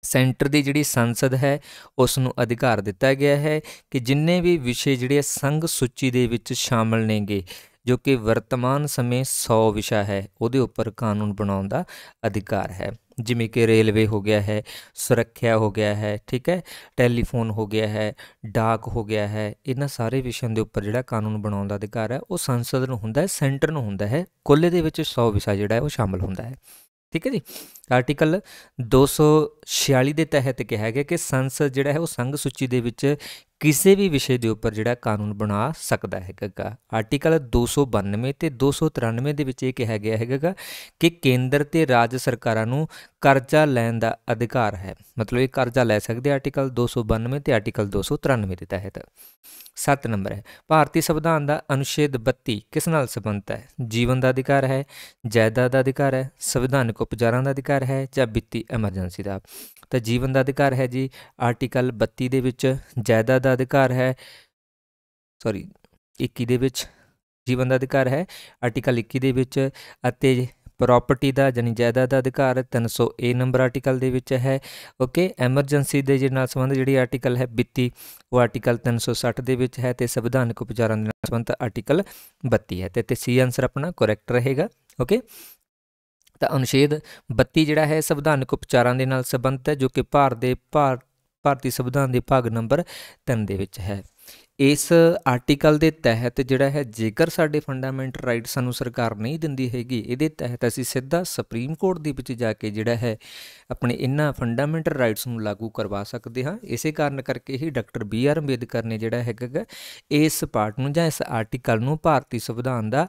ਸੈਂਟਰ ਦੀ ਜਿਹੜੀ ਸੰਸਦ ਹੈ ਉਸ ਨੂੰ ਅਧਿਕਾਰ ਦਿੱਤਾ ਗਿਆ ਹੈ ਕਿ ਜਿੰਨੇ ਵੀ ਵਿਸ਼ੇ ਜਿਹੜੇ ਸੰਘ ਸੂਚੀ ਦੇ ਵਿੱਚ ਸ਼ਾਮਲ ਨੇਗੇ, ਜੋ ਕਿ ਵਰਤਮਾਨ ਸਮੇਂ 100 ਵਿਸ਼ਾ ਹੈ, ਉਹਦੇ ਉੱਪਰ ਕਾਨੂੰਨ ਬਣਾਉਣ ਦਾ ਅਧਿਕਾਰ ਹੈ। ਜਿਵੇਂ ਕਿ ਰੇਲਵੇ ਹੋ ਗਿਆ ਹੈ, ਸੁਰੱਖਿਆ ਹੋ ਗਿਆ ਹੈ, ਠੀਕ ਹੈ, ਟੈਲੀਫੋਨ ਹੋ ਗਿਆ ਹੈ, ਡਾਕ ਹੋ ਗਿਆ ਹੈ, ਇਹਨਾਂ ਸਾਰੇ ਵਿਸ਼ਿਆਂ ਦੇ ਉੱਪਰ ਜਿਹੜਾ ਕਾਨੂੰਨ ਬਣਾਉਣ ਦਾ ਅਧਿਕਾਰ ਹੈ, ਉਹ ਸੰਸਦ ਨੂੰ ਹੁੰਦਾ ਹੈ, ਸੈਂਟਰ ਨੂੰ ਹੁੰਦਾ ਹੈ, ਕੁੱਲ ਦੇ ਵਿੱਚ 100 ਵਿਸ਼ਾ ਜਿਹੜਾ ਹੈ ਉਹ ਸ਼ਾਮਲ ਹੁੰਦਾ ਹੈ, ਠੀਕ ਹੈ ਜੀ। ਆਰਟੀਕਲ 246 ਦੇ ਤਹਿਤ ਕਿਹਾ ਗਿਆ ਕਿ ਸੰਸਦ ਜਿਹੜਾ ਹੈ ਉਹ ਸੰਘ ਸੂਚੀ ਦੇ ਵਿੱਚ ਕਿਸੇ ਵੀ ਵਿਸ਼ੇ ਦੇ ਉੱਪਰ ਜਿਹੜਾ ਕਾਨੂੰਨ ਬਣਾ ਸਕਦਾ ਹੈਗਾ ਆਰਟੀਕਲ 292 ਤੇ 293 ਦੇ ਵਿੱਚ ਇਹ ਕਿਹਾ ਗਿਆ ਹੈਗਾ ਕਿ ਕੇਂਦਰ ਤੇ ਰਾਜ ਸਰਕਾਰਾਂ ਨੂੰ ਕਰਜ਼ਾ ਲੈਣ ਦਾ ਅਧਿਕਾਰ ਹੈ। ਮਤਲਬ ਇਹ ਕਰਜ਼ਾ ਲੈ ਸਕਦੇ ਆਰਟੀਕਲ 292 ਤੇ ਆਰਟੀਕਲ 293 ਦੇ ਤਹਿਤ। 7 ਨੰਬਰ ਹੈ, ਭਾਰਤੀ ਸੰਵਿਧਾਨ ਦਾ ਅਨੁਛੇਦ 32 ਕਿਸ ਨਾਲ ਸੰਬੰਧਿਤ ਹੈ? ਜੀਵਨ ਦਾ ਅਧਿਕਾਰ ਹੈ, ਜਾਇਦਾਦ ਦਾ ਅਧਿਕਾਰ ਹੈ, ਸੰਵਿਧਾਨਕ ਉਪਚਾਰਾਂ ਦਾ ਅਧਿਕਾਰ ਹੈ ਜਾਂ ਵਿੱਤੀ ਐਮਰਜੈਂਸੀ ਦਾ? ਤਾਂ ਜੀਵਨ ਦਾ ਅਧਿਕਾਰ ਹੈ ਜੀ। ਆਰਟੀਕਲ 32 ਦੇ ਵਿੱਚ ਜਾਇਦਾਦ ਦਾ ਅਧਿਕਾਰ ਹੈ। ਸੌਰੀ 21 ਦੇ ਵਿੱਚ ਜੀਵਨ ਦਾ ਅਧਿਕਾਰ ਹੈ। ਆਰਟੀਕਲ 21 ਦੇ ਵਿੱਚ ਅਤੇ ਪ੍ਰਾਪਰਟੀ ਦਾ ਜਾਨੀ ਜਾਇਦਾਦ ਦਾ ਅਧਿਕਾਰ 300 ਏ ਨੰਬਰ ਆਰਟੀਕਲ ਦੇ ਵਿੱਚ ਹੈ। ਓਕੇ ਐਮਰਜੈਂਸੀ ਦੇ ਜਿਹਦੇ ਨਾਲ ਸੰਬੰਧ ਜਿਹੜੀ ਆਰਟੀਕਲ ਹੈ ਵਿੱਤੀ, ਉਹ ਆਰਟੀਕਲ 360 ਦੇ ਵਿੱਚ ਹੈ ਤੇ ਸੰਵਿਧਾਨਕ ਉਪਚਾਰਾਂ ਦੇ ਨਾਲ ਸੰਬੰਧ ਆਰਟੀਕਲ 32 ਹੈ। ਤੇ ਤੇ ਸੀ ਆਨਸਰ ਆਪਣਾ ਕਰੈਕਟ ਰਹੇਗਾ। ਓਕੇ ਤਾਂ ਅਨੁਛੇਦ 32 ਜਿਹੜਾ ਹੈ ਸੰਵਿਧਾਨਕ ਉਪਚਾਰਾਂ ਦੇ ਨਾਲ ਸੰਬੰਧਿਤ ਹੈ, ਜੋ ਕਿ ਭਾਰਤ ਦੇ ਭਾਰਤੀ ਸੰਵਿਧਾਨ ਦੇ ਭਾਗ ਨੰਬਰ 3 ਦੇ ਵਿੱਚ ਹੈ। ਇਸ ਆਰਟੀਕਲ ਦੇ ਤਹਿਤ ਜਿਹੜਾ ਹੈ, ਜੇਕਰ ਸਾਡੇ ਫੰਡਾਮੈਂਟਲ ਰਾਈਟ ਸਾਨੂੰ ਸਰਕਾਰ ਨਹੀਂ ਦਿੰਦੀ ਹੈਗੀ, ਇਹਦੇ ਤਹਿਤ ਅਸੀਂ ਸਿੱਧਾ ਸੁਪਰੀਮ ਕੋਰਟ ਦੇ ਵਿੱਚ ਜਾ ਕੇ ਜਿਹੜਾ ਹੈ, ਆਪਣੇ ਇਹਨਾਂ ਫੰਡਾਮੈਂਟਲ ਰਾਈਟਸ ਨੂੰ ਲਾਗੂ ਕਰਵਾ ਸਕਦੇ ਹਾਂ। ਇਸੇ ਕਾਰਨ ਕਰਕੇ ਹੀ ਡਾਕਟਰ ਬੀ ਆਰ ਅੰਬੇਦਕਰ ਨੇ ਜਿਹੜਾ ਹੈਗਾ ਇਸ ਪਾਰਟ ਨੂੰ ਜਾਂ ਇਸ ਆਰਟੀਕਲ ਨੂੰ ਭਾਰਤੀ ਸੰਵਿਧਾਨ ਦਾ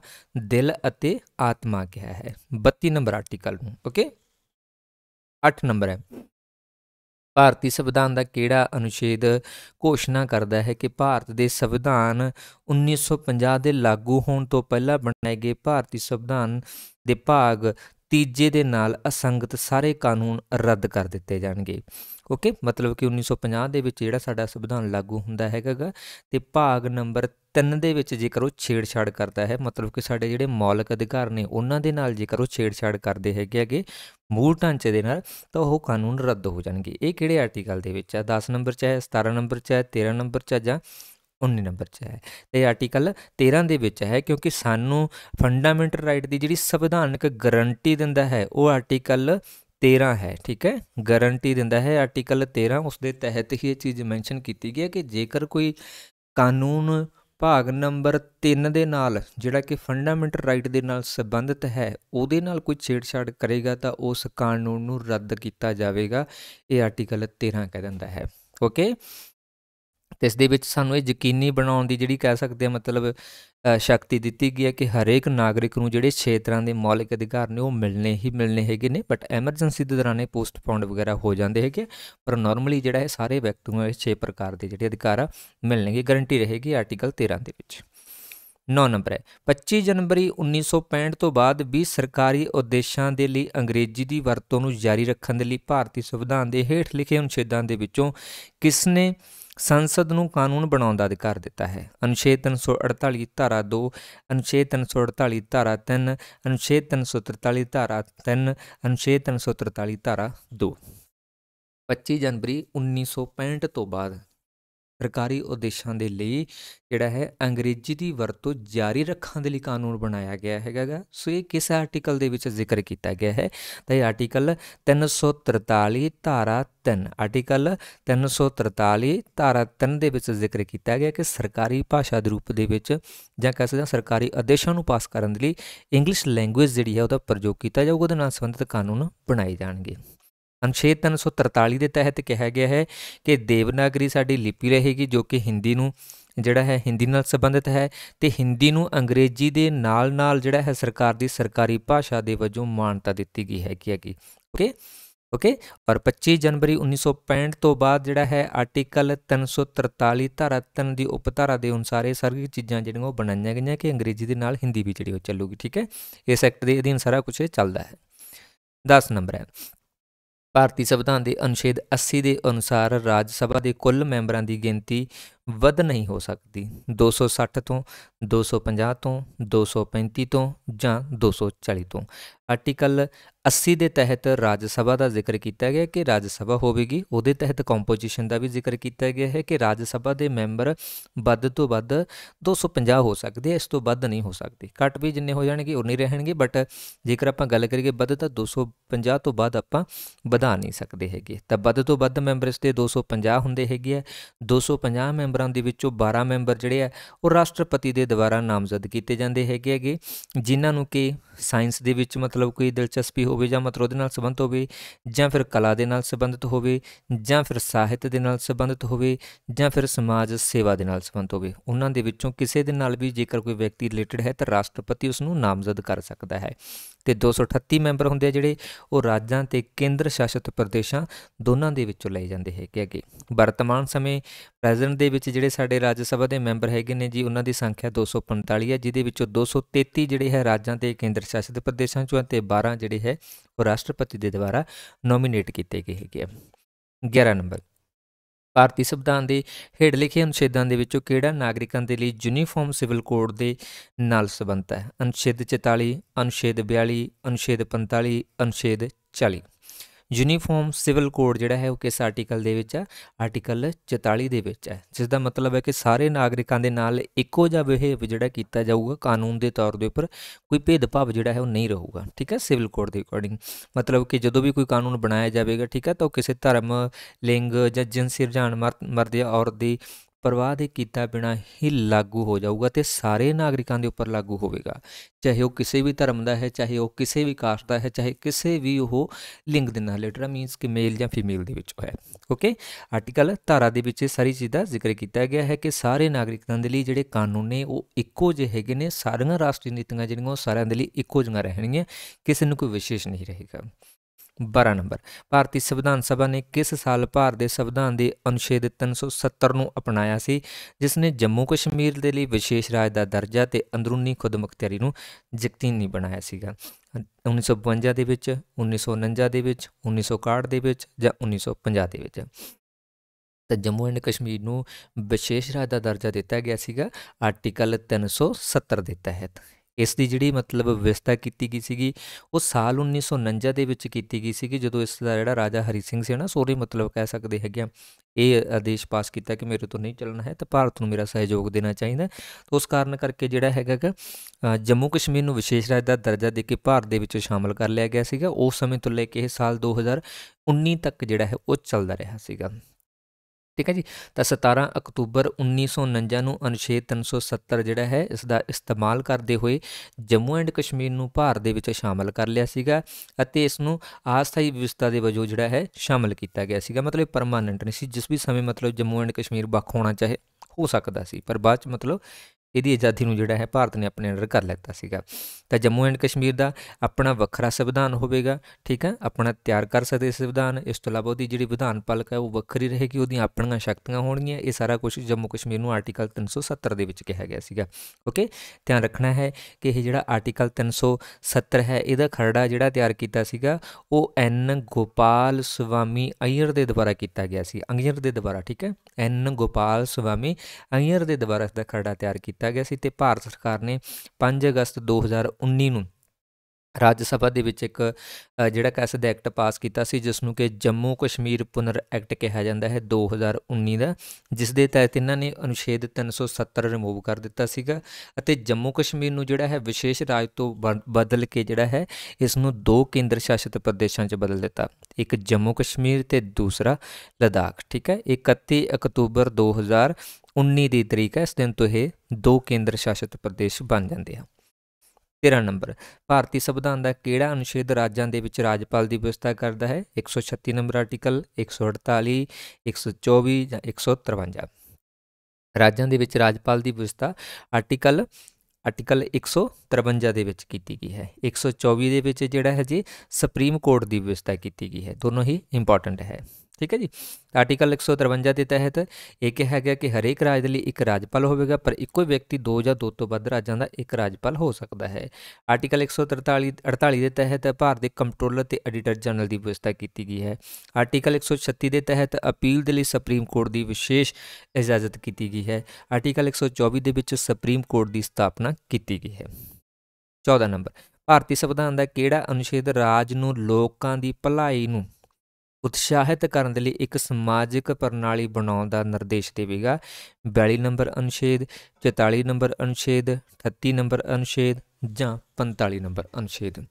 ਦਿਲ ਅਤੇ ਆਤਮਾ ਕਿਹਾ ਹੈ। 32 ਨੰਬਰ ਆਰਟੀਕਲ ਨੂੰ ਓਕੇ 8 ਨੰਬਰ ਹੈ। ਭਾਰਤੀ ਸੰਵਿਧਾਨ ਦਾ ਕਿਹੜਾ ਅਨੁਛੇਦ ਘੋਸ਼ਣਾ ਕਰਦਾ ਹੈ ਕਿ ਭਾਰਤ ਦੇ ਸੰਵਿਧਾਨ 1950 ਦੇ ਲਾਗੂ ਹੋਣ ਤੋਂ ਪਹਿਲਾਂ ਬਣਾਏ ਗਏ ਭਾਰਤੀ ਸੰਵਿਧਾਨ ਦੇ ਭਾਗ ਤੀਜੇ ਦੇ ਨਾਲ ਅਸੰਗਤ ਸਾਰੇ ਕਾਨੂੰਨ ਰੱਦ ਕਰ ਦਿੱਤੇ ਜਾਣਗੇ। ਓਕੇ? ਮਤਲਬ ਕਿ 1950 ਦੇ ਵਿੱਚ ਜਿਹੜਾ ਸਾਡਾ ਸੰਵਿਧਾਨ ਲਾਗੂ ਹੁੰਦਾ ਹੈਗਾ ਤੇ ਭਾਗ ਨੰਬਰ 3 ਦੇ ਵਿੱਚ ਜੇਕਰ ਉਹ ਛੇੜਛਾੜ ਕਰਦਾ ਹੈ, ਮਤਲਬ ਕਿ ਸਾਡੇ ਜਿਹੜੇ ਮੌਲਿਕ ਅਧਿਕਾਰ ਨੇ, ਉਹਨਾਂ ਦੇ ਨਾਲ ਜੇਕਰ ਉਹ ਛੇੜਛਾੜ ਕਰਦੇ ਹੈਗੇ ਹੈਗੇ ਮੂਲ ਢਾਂਚੇ ਦੇ ਨਾਲ, ਤਾਂ ਉਹ ਕਾਨੂੰਨ ਰੱਦ ਹੋ ਜਾਣਗੇ। ਇਹ ਕਿਹੜੇ ਆਰਟੀਕਲ ਦੇ ਵਿੱਚ ਹੈ 10 ਨੰਬਰ 'ਚ ਹੈ 17 ਨੰਬਰ 'ਚ ਹੈ 13 ਨੰਬਰ 'ਚ ਹੈ ਜਾਂ 19 ਨੰਬਰ 'ਚ ਹੈ? ਤੇ ਆਰਟੀਕਲ 13 ਦੇ ਵਿੱਚ ਹੈ ਕਿਉਂਕਿ ਸਾਨੂੰ ਫੰਡਾਮੈਂਟਲ ਰਾਈਟ ਦੀ ਜਿਹੜੀ ਸੰਵਿਧਾਨਕ ਗਾਰੰਟੀ ਦਿੰਦਾ ਹੈ, ਉਹ ਆਰਟੀਕਲ 13 ਹੈ, ਠੀਕ ਹੈ? ਗਾਰੰਟੀ ਦਿੰਦਾ ਹੈ ਆਰਟੀਕਲ 13 ਉਸ ਦੇ ਤਹਿਤ ਹੀ ਇਹ ਚੀਜ਼ ਮੈਂਸ਼ਨ ਕੀਤੀ ਗਈ ਹੈ ਕਿ ਜੇਕਰ ਕੋਈ ਕਾਨੂੰਨ ਭਾਗ ਨੰਬਰ 3 ਦੇ ਨਾਲ, ਜਿਹੜਾ ਕਿ ਫੰਡਾਮੈਂਟਲ ਰਾਈਟ ਦੇ ਨਾਲ ਸੰਬੰਧਿਤ ਹੈ, ਉਹਦੇ ਨਾਲ ਕੋਈ ਛੇੜਛਾੜ ਕਰੇਗਾ ਤਾਂ ਉਸ ਕਾਨੂੰਨ ਨੂੰ ਰੱਦ ਕੀਤਾ ਜਾਵੇਗਾ, ਇਹ ਆਰਟੀਕਲ 13 ਕਹਿ ਦਿੰਦਾ ਹੈ। ਓਕੇ? ਤੇ ਇਸ ਦੇ ਵਿੱਚ ਸਾਨੂੰ ਇਹ ਯਕੀਨੀ ਬਣਾਉਣ ਦੀ ਜਿਹੜੀ ਕਹਿ ਸਕਦੇ ਆ ਮਤਲਬ ਸ਼ਕਤੀ ਦਿੱਤੀ ਗਈ ਹੈ ਕਿ ਹਰੇਕ ਨਾਗਰਿਕ ਨੂੰ ਜਿਹੜੇ 6 ਤਰ੍ਹਾਂ ਦੇ ਮੌਲਿਕ ਅਧਿਕਾਰ ਨੇ ਉਹ ਮਿਲਣੇ ਹੀ ਮਿਲਣੇ ਹੈਗੇ ਨੇ ਬਟ ਐਮਰਜੈਂਸੀ ਦੇ ਦੌਰਾਨ ਇਹ ਪੋਸਟਪੋਨਡ ਵਗੈਰਾ ਹੋ ਜਾਂਦੇ ਹੈਗੇ ਪਰ ਨਾਰਮਲੀ ਜਿਹੜਾ ਇਹ ਸਾਰੇ ਵਿਅਕਤੀਆਂ ਨੂੰ ਇਹ 6 ਪ੍ਰਕਾਰ ਦੇ ਜਿਹੜੇ ਅਧਿਕਾਰ ਆ ਮਿਲਣਗੇ ਗਾਰੰਟੀ ਰਹੇਗੀ ਆਰਟੀਕਲ 13 ਦੇ ਵਿੱਚ। 9 ਨੰਬਰ ਹੈ 25 ਜਨਵਰੀ 1965 ਤੋਂ ਬਾਅਦ ਵੀ ਸਰਕਾਰੀ ਉਦੇਸ਼ਾਂ ਦੇ ਲਈ ਅੰਗਰੇਜ਼ੀ ਦੀ ਵਰਤੋਂ ਨੂੰ ਜਾਰੀ ਰੱਖਣ ਦੇ ਲਈ ਭਾਰਤੀ ਸੰਵਿਧਾਨ ਦੇ ਹੇਠ ਲਿਖੇ ਅਨੁਛੇਦਾਂ ਦੇ ਵਿੱਚੋਂ ਕਿਸ ਨੇ ਸੰਸਦ ਨੂੰ ਕਾਨੂੰਨ ਬਣਾਉਣ ਦਾ ਅਧਿਕਾਰ ਦਿੱਤਾ ਹੈ। ਅਨੁਛੇਦ 348 ਧਾਰਾ 2 ਅਨੁਛੇਦ 348 ਧਾਰਾ 3 ਅਨੁਛੇਦ 343 ਧਾਰਾ 3 ਅਨੁਛੇਦ 343 ਧਾਰਾ 2 25 ਜਨਵਰੀ 1965 ਤੋਂ ਬਾਅਦ ਸਰਕਾਰੀ ਉਦੇਸ਼ਾਂ ਦੇ ਲਈ ਜਿਹੜਾ ਹੈ ਅੰਗਰੇਜ਼ੀ ਦੀ ਵਰਤੋਂ ਜਾਰੀ ਰੱਖਣ ਦੇ ਲਈ ਕਾਨੂੰਨ ਬਣਾਇਆ ਗਿਆ ਹੈਗਾ ਸੋ ਇਹ ਕਿਸ ਆਰਟੀਕਲ ਦੇ ਵਿੱਚ ਜ਼ਿਕਰ ਕੀਤਾ ਗਿਆ ਹੈ? ਤਾਂ ਇਹ ਆਰਟੀਕਲ 343 ਧਾਰਾ 3 ਆਰਟੀਕਲ 343 ਧਾਰਾ 3 ਦੇ ਵਿੱਚ ਜ਼ਿਕਰ ਕੀਤਾ ਗਿਆ ਕਿ ਸਰਕਾਰੀ ਭਾਸ਼ਾ ਦੇ ਰੂਪ ਦੇ ਵਿੱਚ ਜਾਂ ਕਹਿ ਸਕਦੇ ਹਾਂ ਸਰਕਾਰੀ ਆਦੇਸ਼ਾਂ ਨੂੰ ਪਾਸ ਕਰਨ ਦੇ ਲਈ ਇੰਗਲਿਸ਼ ਲੈਂਗੁਏਜ ਜਿਹੜੀ ਹੈ ਉਹਦਾ ਪ੍ਰਯੋਗ ਕੀਤਾ ਜਾਊਗਾ, ਉਹਦੇ ਨਾਲ ਸੰਬੰਧਿਤ ਕਾਨੂੰਨ ਬਣਾਏ ਜਾਣਗੇ। ਅਨੁਛੇਦ 343 ਦੇ ਤਹਿਤ ਕਿਹਾ ਗਿਆ ਹੈ ਕਿ ਦੇਵਨਾਗਰੀ ਸਾਡੀ ਲਿਪੀ ਰਹੇਗੀ, ਜੋ ਕਿ ਹਿੰਦੀ ਨੂੰ ਜਿਹੜਾ ਹੈ, ਹਿੰਦੀ ਨਾਲ ਸੰਬੰਧਿਤ ਹੈ ਤੇ ਹਿੰਦੀ ਨੂੰ ਅੰਗਰੇਜ਼ੀ ਦੇ ਨਾਲ-ਨਾਲ ਜਿਹੜਾ ਹੈ, ਸਰਕਾਰ ਦੀ ਸਰਕਾਰੀ ਭਾਸ਼ਾ ਦੇ ਵਜੋਂ ਮਾਨਤਾ ਦਿੱਤੀ ਗਈ ਹੈ ਕਿ ਹੈਗੀ। ਓਕੇ? ਓਕੇ? ਔਰ 25 ਜਨਵਰੀ 1965 ਤੋਂ ਬਾਅਦ ਜਿਹੜਾ ਹੈ, ਆਰਟੀਕਲ 343 ਧਾਰਾ 3 ਦੀ ਉਪਧਾਰਾ ਦੇ ਅਨੁਸਾਰ ਇਹ ਸਾਰੀਆਂ ਚੀਜ਼ਾਂ ਜਿਹੜੀਆਂ ਉਹ ਬਣਾਈਆਂ ਗਈਆਂ ਕਿ ਅੰਗਰੇਜ਼ੀ ਦੇ ਨਾਲ ਹਿੰਦੀ ਵੀ ਜਿਹੜੀ ਉਹ ਚੱਲੂਗੀ, ਠੀਕ ਹੈ? ਇਸ ਐਕਟ ਦੇ ਅਧੀਨ ਸਾਰਾ ਕੁਝ ਚੱਲਦਾ ਹੈ। 10 ਨੰਬਰ ਹੈ। ਭਾਰਤੀ ਸੰਵਿਧਾਨ ਦੇ ਅਨੁਛੇਦ 80 ਦੇ ਅਨੁਸਾਰ ਰਾਜ ਸਭਾ ਦੇ ਕੁੱਲ ਮੈਂਬਰਾਂ ਦੀ ਗਿਣਤੀ ਵੱਧ ਨਹੀਂ ਹੋ ਸਕਦੀ। 260 ਤੋਂ 250 ਤੋਂ 235 ਤੋਂ ਜਾਂ 240 ਤੋਂ। ਆਰਟੀਕਲ 80 ਦੇ ਤਹਿਤ ਰਾਜ ਸਭਾ ਦਾ ਜ਼ਿਕਰ ਕੀਤਾ ਗਿਆ ਕਿ ਰਾਜ ਸਭਾ ਹੋਵੇਗੀ। ਉਹਦੇ ਤਹਿਤ ਕੰਪੋਜੀਸ਼ਨ ਦਾ ਵੀ ਜ਼ਿਕਰ ਕੀਤਾ ਗਿਆ ਹੈ ਕਿ ਰਾਜ ਸਭਾ ਦੇ ਮੈਂਬਰ ਵੱਧ ਤੋਂ ਵੱਧ 250 ਹੋ ਸਕਦੇ, ਇਸ ਤੋਂ ਵੱਧ ਨਹੀਂ ਹੋ ਸਕਦੇ। ਘੱਟ ਵੀ ਜਿੰਨੇ ਹੋ ਜਾਣਗੇ, ਉਨੇ ਰਹਿਣਗੇ ਬਟ ਜੇਕਰ ਆਪਾਂ ਗੱਲ ਕਰੀਏ ਵੱਧ ਤਾਂ 250 ਤੋਂ ਵੱਧ ਆਪਾਂ ਵਧਾ ਨਹੀਂ ਸਕਦੇ ਹੈਗੇ। ਤਾਂ ਵੱਧ ਤੋਂ ਵੱਧ ਮੈਂਬਰ ਇਸ ਦੇ 250 ਹੁੰਦੇ ਹੈਗੇ ਆ। 250 ਮੈਂਬਰਾਂ ਦੇ ਵਿੱਚੋਂ 12 ਮੈਂਬਰ ਜਿਹੜੇ ਆ, ਉਹ ਰਾਸ਼ਟਰਪਤੀ ਦੇ ਦੁਆਰਾ ਨਾਮਜ਼ਦ ਕੀਤੇ ਜਾਂਦੇ ਹੈਗੇ ਹੈਗੇ, ਜਿਨ੍ਹਾਂ ਨੂੰ ਕਿ ਸਾਇੰਸ ਦੇ ਵਿੱਚ ਮਤਲਬ ਕੋਈ ਦਿਲਚਸਪੀ ਹੋਵੇ ਜਾਂ ਮਤਲਬ ਉਹਦੇ ਨਾਲ ਸੰਬੰਧ ਹੋਵੇ ਜਾਂ ਫਿਰ ਕਲਾ ਦੇ ਨਾਲ ਸੰਬੰਧਿਤ ਹੋਵੇ ਜਾਂ ਫਿਰ ਸਾਹਿਤ ਦੇ ਨਾਲ ਸੰਬੰਧਿਤ ਹੋਵੇ ਜਾਂ ਫਿਰ ਸਮਾਜ ਸੇਵਾ ਦੇ ਨਾਲ ਸੰਬੰਧਿਤ ਹੋਵੇ, ਉਹਨਾਂ ਦੇ ਵਿੱਚੋਂ ਕਿਸੇ ਦੇ ਨਾਲ ਵੀ ਜੇਕਰ ਕੋਈ ਵਿਅਕਤੀ ਰਿਲੇਟਡ ਹੈ ਤਾਂ ਰਾਸ਼ਟਰਪਤੀ ਉਸ ਨੂੰ ਨਾਮਜ਼ਦ ਕਰ ਸਕਦਾ ਹੈ। ਤੇ 238 ਮੈਂਬਰ ਹੁੰਦੇ ਆ ਜਿਹੜੇ, ਉਹ ਰਾਜਾਂ ਤੇ ਕੇਂਦਰ ਸ਼ਾਸਿਤ ਪ੍ਰਦੇਸ਼ਾਂ ਦੋਨਾਂ ਦੇ ਵਿੱਚੋਂ ਲਏ ਜਾਂਦੇ ਹੈਗੇ ਅੱਗੇ ਵਰਤਮਾਨ ਸਮੇਂ ਪ੍ਰੈਜ਼ੀਡੈਂਟ ਦੇ ਵਿੱਚ ਜਿਹੜੇ ਸਾਡੇ ਰਾਜ ਸਭਾ ਦੇ ਮੈਂਬਰ ਹੈਗੇ ਨੇ ਜੀ, ਉਹਨਾਂ ਦੀ ਸੰਖਿਆ 245 ਹੈ, ਜਿਹਦੇ ਵਿੱਚੋਂ 233 ਜਿਹੜੇ ਹੈ ਰਾਜਾਂ ਤੇ ਕੇਂਦਰ ਸ਼ਾਸਿਤ ਪ੍ਰਦੇਸ਼ਾਂ ਚੋਂ ਤੇ 12 ਜਿਹੜੇ ਹੈ, ਉਹ ਰਾਸ਼ਟਰਪਤੀ ਦੇ ਦੁਆਰਾ ਨੋਮੀਨੇਟ ਕੀਤੇ ਗਏ ਹੈਗੇ ਆ। 11 ਨੰਬਰ। ਭਾਰਤੀ ਸੰਵਿਧਾਨ ਦੇ ਹੇਠ ਲਿਖੇ ਅਨੁਛੇਦਾਂ ਦੇ ਵਿੱਚੋਂ ਕਿਹੜਾ ਨਾਗਰਿਕਾਂ ਦੇ ਲਈ ਯੂਨੀਫਾਰਮ ਸਿਵਲ ਕੋਡ ਦੇ ਨਾਲ ਸੰਬੰਧਤ ਹੈ? ਅਨੁਛੇਦ 44 ਅਨੁਛੇਦ 42 ਅਨੁਛੇਦ 45 ਅਨੁਛੇਦ 40 ਯੂਨੀਫਾਰਮ ਸਿਵਲ ਕੋਡ ਜਿਹੜਾ ਹੈ ਉਹ ਕਿਸ ਆਰਟੀਕਲ ਦੇ ਵਿੱਚ ਹੈ? ਆਰਟੀਕਲ 44 ਦੇ ਵਿੱਚ ਹੈ। ਜਿਸ ਦਾ ਮਤਲਬ ਹੈ ਕਿ ਸਾਰੇ ਨਾਗਰਿਕਾਂ ਦੇ ਨਾਲ ਇੱਕੋ ਜਿਹਾ ਬਿਹੇਵ ਜਿਹੜਾ ਕੀਤਾ ਜਾਊਗਾ, ਕਾਨੂੰਨ ਦੇ ਤੌਰ ਦੇ ਉੱਪਰ ਕੋਈ ਭੇਦਭਾਵ ਜਿਹੜਾ ਹੈ ਉਹ ਨਹੀਂ ਰਹੂਗਾ। ਠੀਕ ਹੈ? ਸਿਵਲ ਕੋਡ ਦੇ ਅਕੋਰਡਿੰਗ ਮਤਲਬ ਕਿ ਜਦੋਂ ਵੀ ਕੋਈ ਕਾਨੂੰਨ ਬਣਾਇਆ ਜਾਵੇਗਾ, ਠੀਕ ਹੈ? ਤਾਂ ਉਹ ਕਿਸੇ ਧਰਮ, ਲਿੰਗ ਜਾਂ ਜਿੰਸੀ ਰੁਝਾਨ ਮਰਦ ਜਾਂ ਔਰਤ ਦੀ ਪਰਵਾਹ ਦੇ ਕੀਤਾ ਬਿਨਾ ਹੀ ਲਾਗੂ ਹੋ ਜਾਊਗਾ ਤੇ ਸਾਰੇ ਨਾਗਰਿਕਾਂ ਦੇ ਉੱਪਰ ਲਾਗੂ ਹੋਵੇਗਾ। ਚਾਹੇ ਉਹ ਕਿਸੇ ਵੀ ਧਰਮ ਦਾ ਹੈ, ਚਾਹੇ ਉਹ ਕਿਸੇ ਵੀ ਕਾਸਟ ਦਾ ਹੈ, ਚਾਹੇ ਕਿਸੇ ਵੀ ਉਹ ਲਿੰਗ ਦੇ ਨਾਲ ਰਿਲੇਟਡ ਮੀਨਸ ਕਿ ਮੇਲ ਜਾਂ ਫੀਮੇਲ ਦੇ ਵਿੱਚ ਹੈ ਓਕੇ ਆਰਟੀਕਲ ਧਾਰਾ ਦੇ ਵਿੱਚ ਇਹ ਸਾਰੀ ਚੀਜ਼ ਦਾ ਜ਼ਿਕਰ ਕੀਤਾ ਗਿਆ ਹੈ ਕਿ ਸਾਰੇ ਨਾਗਰਿਕਾਂ ਦੇ ਲਈ ਜਿਹੜੇ ਕਾਨੂੰਨ ਨੇ, ਉਹ ਇੱਕੋ ਜਿਹੇ ਹੈਗੇ ਨੇ। ਸਾਰੀਆਂ ਰਾਸ਼ਟਰੀ ਨੀਤੀਆਂ ਜਿਹੜੀਆਂ, ਉਹ ਸਾਰਿਆਂ ਦੇ ਲਈ ਇੱਕੋ ਜਿਹੀਆਂ ਰਹਿਣਗੀਆਂ। ਕਿਸੇ ਨੂੰ ਕੋਈ ਵਿਸ਼ੇਸ਼ ਨਹੀਂ ਰਹੇਗਾ। 12 ਨੰਬਰ। ਭਾਰਤੀ ਸੰਵਿਧਾਨ ਸਭਾ ਨੇ ਕਿਸ ਸਾਲ ਭਾਰਤ ਦੇ ਸੰਵਿਧਾਨ ਦੇ ਅਨੁਛੇਦ 370 ਨੂੰ ਅਪਣਾਇਆ ਸੀ, ਜਿਸ ਨੇ ਜੰਮੂ ਕਸ਼ਮੀਰ ਦੇ ਲਈ ਵਿਸ਼ੇਸ਼ ਰਾਜ ਦਾ ਦਰਜਾ ਤੇ ਅੰਦਰੂਨੀ ਖੁਦਮੁਖਤਿਆਰੀ ਨੂੰ ਯਕੀਨੀ ਬਣਾਇਆ ਸੀਗਾ। 1952 ਦੇ ਵਿੱਚ 1949 ਦੇ ਵਿੱਚ 1961 ਦੇ ਵਿੱਚ ਜਾਂ 1950 ਦੇ ਵਿੱਚ। ਤਾਂ ਜੰਮੂ ਐਂਡ ਕਸ਼ਮੀਰ ਨੂੰ ਵਿਸ਼ੇਸ਼ ਰਾਜ ਦਾ ਦਰਜਾ ਦਿੱਤਾ ਗਿਆ ਸੀਗਾ, ਆਰਟੀਕਲ 370 ਦੇ ਤਹਿਤ। ਇਸ ਦੀ ਜਿਹੜੀ ਮਤਲਬ ਵਿਵਸਥਾ ਕੀਤੀ ਗਈ ਸੀਗੀ, ਉਹ ਸਾਲ 1949 ਦੇ ਵਿੱਚ ਕੀਤੀ ਗਈ ਸੀਗੀ, ਜਦੋਂ ਇਸ ਦਾ ਜਿਹੜਾ ਰਾਜਾ ਹਰੀ ਸਿੰਘ ਸੀ ਨਾ, ਸੋਰੇ ਮਤਲਬ ਕਹਿ ਸਕਦੇ ਹੈਗੇ ਆ। ਇਹ ਆਦੇਸ਼ ਪਾਸ ਕੀਤਾ ਕਿ ਮੇਰੇ ਤੋਂ ਨਹੀਂ ਚੱਲਣਾ ਹੈ, ਤਾਂ ਭਾਰਤ ਨੂੰ ਮੇਰਾ ਸਹਿਯੋਗ ਦੇਣਾ ਚਾਹੀਦਾ ਉਸ ਕਾਰਨ ਕਰਕੇ ਜਿਹੜਾ ਹੈਗਾ ਕਿ ਜੰਮੂ ਕਸ਼ਮੀਰ ਨੂੰ ਵਿਸ਼ੇਸ਼ ਰਾਜ ਦਾ ਦਰਜਾ ਦੇ ਕੇ ਭਾਰਤ ਦੇ ਵਿੱਚ ਸ਼ਾਮਲ ਕਰ ਲਿਆ ਗਿਆ ਸੀਗਾ। ਉਸ ਸਮੇਂ ਤੋਂ ਲੈ ਕੇ ਇਹ ਸਾਲ 2019 ਤੱਕ ਜਿਹੜਾ ਹੈ, ਉਹ ਚੱਲਦਾ ਰਿਹਾ ਸੀਗਾ। ਠੀਕ ਹੈ ਜੀ। ਤਾਂ 17 ਅਕਤੂਬਰ 1949 ਨੂੰ ਅਨੁਛੇਦ 370 ਜਿਹੜਾ ਹੈ ਇਸ ਦਾ ਇਸਤੇਮਾਲ ਕਰਦੇ ਹੋਏ ਜੰਮੂ ਐਂਡ ਕਸ਼ਮੀਰ ਨੂੰ ਭਾਰਤ ਦੇ ਵਿੱਚ ਸ਼ਾਮਲ ਕਰ ਲਿਆ ਸੀਗਾ ਅਤੇ ਇਸ ਨੂੰ ਆਸਥਾਈ ਵਿਵਸਥਾ ਦੇ ਵਜੋਂ ਜਿਹੜਾ ਹੈ, ਸ਼ਾਮਲ ਕੀਤਾ ਗਿਆ ਸੀਗਾ। ਮਤਲਬ ਪਰਮਾਨੈਂਟ ਨਹੀਂ ਸੀ, ਜਿਸ ਵੀ ਸਮੇਂ ਮਤਲਬ ਜੰਮੂ ਐਂਡ ਕਸ਼ਮੀਰ ਵੱਖ ਹੋਣਾ ਚਾਹੇ, ਹੋ ਸਕਦਾ ਸੀ। ਪਰ ਬਾਅਦ ਚ ਮਤਲਬ ਇਹਦੀ ਆਜ਼ਾਦੀ ਨੂੰ ਜਿਹੜਾ ਹੈ ਭਾਰਤ ਨੇ ਆਪਣੇ ਅੰਡਰ ਕਰ ਲਿੱਤਾ ਸੀਗਾ। ਤਾਂ ਜੰਮੂ ਐਂਡ ਕਸ਼ਮੀਰ ਦਾ ਆਪਣਾ ਵੱਖਰਾ ਸੰਵਿਧਾਨ ਹੋਵੇਗਾ, ਠੀਕ ਹੈ? ਆਪਣਾ ਤਿਆਰ ਕਰ ਸਕਦੇ ਸੰਵਿਧਾਨ। ਇਸ ਤੋਂ ਇਲਾਵਾ ਉਹਦੀ ਜਿਹੜੀ ਵਿਧਾਨ ਪਾਲਿਕਾ ਹੈ, ਉਹ ਵੱਖਰੀ ਰਹੇਗੀ, ਉਹਦੀਆਂ ਆਪਣੀਆਂ ਸ਼ਕਤੀਆਂ ਹੋਣਗੀਆਂ। ਇਹ ਸਾਰਾ ਕੁਝ ਜੰਮੂ ਕਸ਼ਮੀਰ ਨੂੰ ਆਰਟੀਕਲ 370 ਦੇ ਵਿੱਚ ਕਿਹਾ ਗਿਆ ਸੀਗਾ। ਓਕੇ ਧਿਆਨ ਰੱਖਣਾ ਹੈ ਕਿ ਇਹ ਜਿਹੜਾ ਆਰਟੀਕਲ 370 ਹੈ, ਇਹਦਾ ਖਰੜਾ ਜਿਹੜਾ ਤਿਆਰ ਕੀਤਾ ਸੀਗਾ, ਉਹ ਐਨ ਗੋਪਾਲ ਸਵਾਮੀ ਅਈਰ ਦੇ ਦੁਆਰਾ ਕੀਤਾ ਗਿਆ ਸੀ। ਅਈਰ ਦੇ ਦੁਆਰਾ, ਠੀਕ ਹੈ? ਐਨ ਗੋਪਾਲ ਸਵਾਮੀ ਅਈਰ ਦੇ ਦੁਆਰਾ ਇਸ ਦਾ ਖਰੜਾ ਤਿਆਰ ਕੀਤਾ ਗਿਆ ਸੀ ਤੇ ਭਾਰਤ ਸਰਕਾਰ ਨੇ 5 ਅਗਸਤ 2019 ਨੂੰ ਰਾਜ ਸਭਾ ਦੇ ਵਿੱਚ ਇੱਕ ਜਿਹੜਾ ਕਹਿ ਸਕਦੇ ਐਕਟ ਪਾਸ ਕੀਤਾ ਸੀ ਜਿਸ ਨੂੰ ਕਿ ਜੰਮੂ ਕਸ਼ਮੀਰ ਪੁਨਰ ਐਕਟ ਕਿਹਾ ਜਾਂਦਾ ਹੈ 2019 ਦਾ, ਜਿਸ ਦੇ ਤਹਿਤ ਇਹਨਾਂ ਨੇ ਅਨੁਛੇਦ 370 ਰਿਮੂਵ ਕਰ ਦਿੱਤਾ ਸੀਗਾ ਅਤੇ ਜੰਮੂ ਕਸ਼ਮੀਰ ਨੂੰ ਜਿਹੜਾ ਹੈ ਵਿਸ਼ੇਸ਼ ਰਾਜ ਤੋਂ ਬਦਲ ਕੇ ਜਿਹੜਾ ਹੈ ਇਸ ਨੂੰ ਦੋ ਕੇਂਦਰ ਸ਼ਾਸਿਤ ਪ੍ਰਦੇਸ਼ਾਂ 'ਚ ਬਦਲ ਦਿੱਤਾ, ਇੱਕ ਜੰਮੂ ਕਸ਼ਮੀਰ ਤੇ ਦੂਸਰਾ ਲਦਾਖ, ਠੀਕ ਹੈ? 31 ਅਕਤੂਬਰ 2019 ਦੀ ਤਰੀਕ ਹੈ ਇਸ ਦਿਨ ਤੋਂ ਇਹ ਦੋ ਕੇਂਦਰ ਸ਼ਾਸਿਤ ਪ੍ਰਦੇਸ਼ ਬਣ ਜਾਂਦੇ ਆ 13 ਨੰਬਰ ਭਾਰਤੀ ਸੰਵਿਧਾਨ ਦਾ ਕਿਹੜਾ ਅਨੁਛੇਦ ਰਾਜਾਂ ਦੇ ਵਿੱਚ ਰਾਜਪਾਲ ਦੀ ਵਿਵਸਥਾ ਕਰਦਾ ਹੈ 136 ਨੰਬਰ ਆਰਟੀਕਲ 148 124 ਜਾਂ 153 ਰਾਜਾਂ ਦੇ ਵਿੱਚ ਰਾਜਪਾਲ ਦੀ ਵਿਵਸਥਾ ਆਰਟੀਕਲ ਆਰਟੀਕਲ 153 ਦੇ ਵਿੱਚ ਕੀਤੀ ਗਈ ਹੈ 124 ਦੇ ਵਿੱਚ ਜਿਹੜਾ ਹੈ ਜੀ ਸੁਪਰੀਮ ਕੋਰਟ ਦੀ ਵਿਵਸਥਾ ਕੀਤੀ ਗਈ ਹੈ ਦੋਨੋਂ ਹੀ ਇੰਪੋਰਟੈਂਟ ਹੈ ਠੀਕ ਹੈ ਜੀ? ਆਰਟੀਕਲ 153 ਦੇ ਤਹਿਤ ਇਹ ਕਿਹਾ ਗਿਆ ਕਿ ਹਰੇਕ ਰਾਜ ਦੇ ਲਈ ਇੱਕ ਰਾਜਪਾਲ ਹੋਵੇਗਾ, ਪਰ ਇੱਕੋ ਵਿਅਕਤੀ ਦੋ ਜਾਂ ਦੋ ਤੋਂ ਵੱਧ ਰਾਜਾਂ ਦਾ ਇੱਕ ਰਾਜਪਾਲ ਹੋ ਸਕਦਾ ਹੈ। ਆਰਟੀਕਲ 143 48 ਦੇ ਤਹਿਤ ਭਾਰਤ ਦੇ ਕੰਟਰੋਲਰ ਤੇ ਐਡੀਟਰ ਜਨਰਲ ਦੀ ਵਿਵਸਥਾ ਕੀਤੀ ਗਈ ਹੈ। ਆਰਟੀਕਲ 136 ਦੇ ਤਹਿਤ ਅਪੀਲ ਦੇ ਲਈ ਸੁਪਰੀਮ ਕੋਰਟ ਦੀ ਵਿਸ਼ੇਸ਼ ਇਜਾਜ਼ਤ ਕੀਤੀ ਗਈ ਹੈ। ਆਰਟੀਕਲ 124 ਦੇ ਵਿੱਚ ਸੁਪਰੀਮ ਕੋਰਟ ਦੀ ਸਥਾਪਨਾ ਕੀਤੀ ਗਈ ਹੈ। 14 ਨੰਬਰ, ਭਾਰਤੀ ਸੰਵਿਧਾਨ ਦਾ ਕਿਹੜਾ ਅਨੁਛੇਦ ਰਾਜ ਨੂੰ ਲੋਕਾਂ ਦੀ ਭਲਾਈ ਨੂੰ ਉਤਸ਼ਾਹਿਤ ਕਰਨ ਦੇ ਲਈ ਇੱਕ ਸਮਾਜਿਕ ਪ੍ਰਣਾਲੀ ਬਣਾਉਣ ਦਾ ਨਿਰਦੇਸ਼ ਦੇਵੇਗਾ। 42 ਨੰਬਰ ਅਨੁਛੇਦ 44 ਨੰਬਰ ਅਨੁਛੇਦ 38 ਨੰਬਰ ਅਨੁਛੇਦ ਜਾਂ 45 ਨੰਬਰ ਅਨੁਛੇਦ।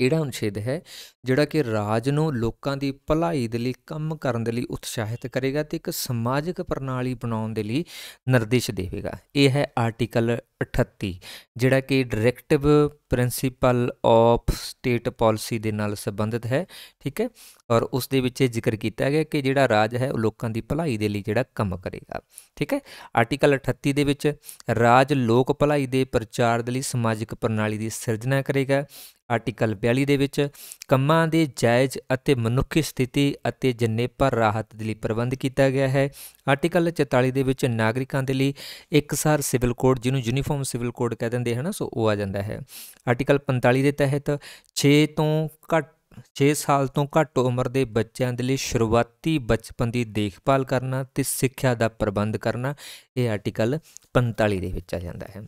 ਕਿਹੜਾ ਅਨੁਛੇਦ ਹੈ ਜਿਹੜਾ ਕਿ ਰਾਜ ਨੂੰ ਲੋਕਾਂ ਦੀ ਭਲਾਈ ਦੇ ਲਈ, ਕੰਮ ਕਰਨ ਦੇ ਲਈ ਉਤਸ਼ਾਹਿਤ ਕਰੇਗਾ ਤੇ ਇੱਕ ਸਮਾਜਿਕ ਪ੍ਰਣਾਲੀ ਬਣਾਉਣ ਦੇ ਲਈ ਨਿਰਦੇਸ਼ ਦੇਵੇਗਾ। ਇਹ ਹੈ ਆਰਟੀਕਲ 38 ਜਿਹੜਾ ਕਿ directive principle of state policy ਦੇ ਨਾਲ ਸੰਬੰਧਿਤ ਹੈ, ਠੀਕ ਹੈ? ਔਰ ਉਸ ਦੇ ਵਿੱਚ ਇਹ ਜ਼ਿਕਰ ਕੀਤਾ ਗਿਆ ਕਿ ਜਿਹੜਾ ਰਾਜ ਹੈ, ਉਹ ਲੋਕਾਂ ਦੀ ਭਲਾਈ ਦੇ ਲਈ ਜਿਹੜਾ ਕੰਮ ਕਰੇਗਾ, ਠੀਕ ਹੈ? ਆਰਟੀਕਲ 38 ਦੇ ਵਿੱਚ, ਰਾਜ ਲੋਕ ਭਲਾਈ ਦੇ ਪ੍ਰਚਾਰ ਦੇ ਲਈ ਸਮਾਜਿਕ ਪ੍ਰਣਾਲੀ ਦੀ ਸਿਰਜਣਾ ਕਰੇਗਾ। ਆਰਟੀਕਲ 42 ਦੇ ਵਿੱਚ, ਕੰਮਾਂ ਦੇ ਜਾਇਜ਼ ਅਤੇ ਮਨੁੱਖੀ ਸਥਿਤੀ ਅਤੇ ਜਨੇਪਾ ਰਾਹਤ ਦੇ ਲਈ ਪ੍ਰਬੰਧ ਕੀਤਾ ਗਿਆ ਹੈ। ਆਰਟੀਕਲ 44 ਦੇ ਵਿੱਚ, ਨਾਗਰਿਕਾਂ ਦੇ ਲਈ ਇੱਕਸਾਰ ਸਿਵਲ ਕੋਡ ਜਿਹਨੂੰ ਯੂਨੀਫਾਰਮ ਸਿਵਲ ਕੋਡ ਕਹਿ ਦਿੰਦੇ ਹਨ, ਸੋ ਉਹ ਆ ਜਾਂਦਾ ਹੈ। ਆਰਟੀਕਲ 45 ਦੇ ਤਹਿਤ 6 ਤੋਂ ਘੱਟ 6 ਸਾਲ ਤੋਂ ਘੱਟ ਉਮਰ ਦੇ ਬੱਚਿਆਂ ਦੇ ਲਈ ਸ਼ੁਰੂਆਤੀ ਬਚਪਨ ਦੀ ਦੇਖਭਾਲ ਕਰਨਾ ਤੇ ਸਿੱਖਿਆ ਦਾ ਪ੍ਰਬੰਧ ਕਰਨਾ ਇਹ ਆਰਟੀਕਲ 45 ਦੇ ਵਿੱਚ ਆ ਜਾਂਦਾ ਹੈ।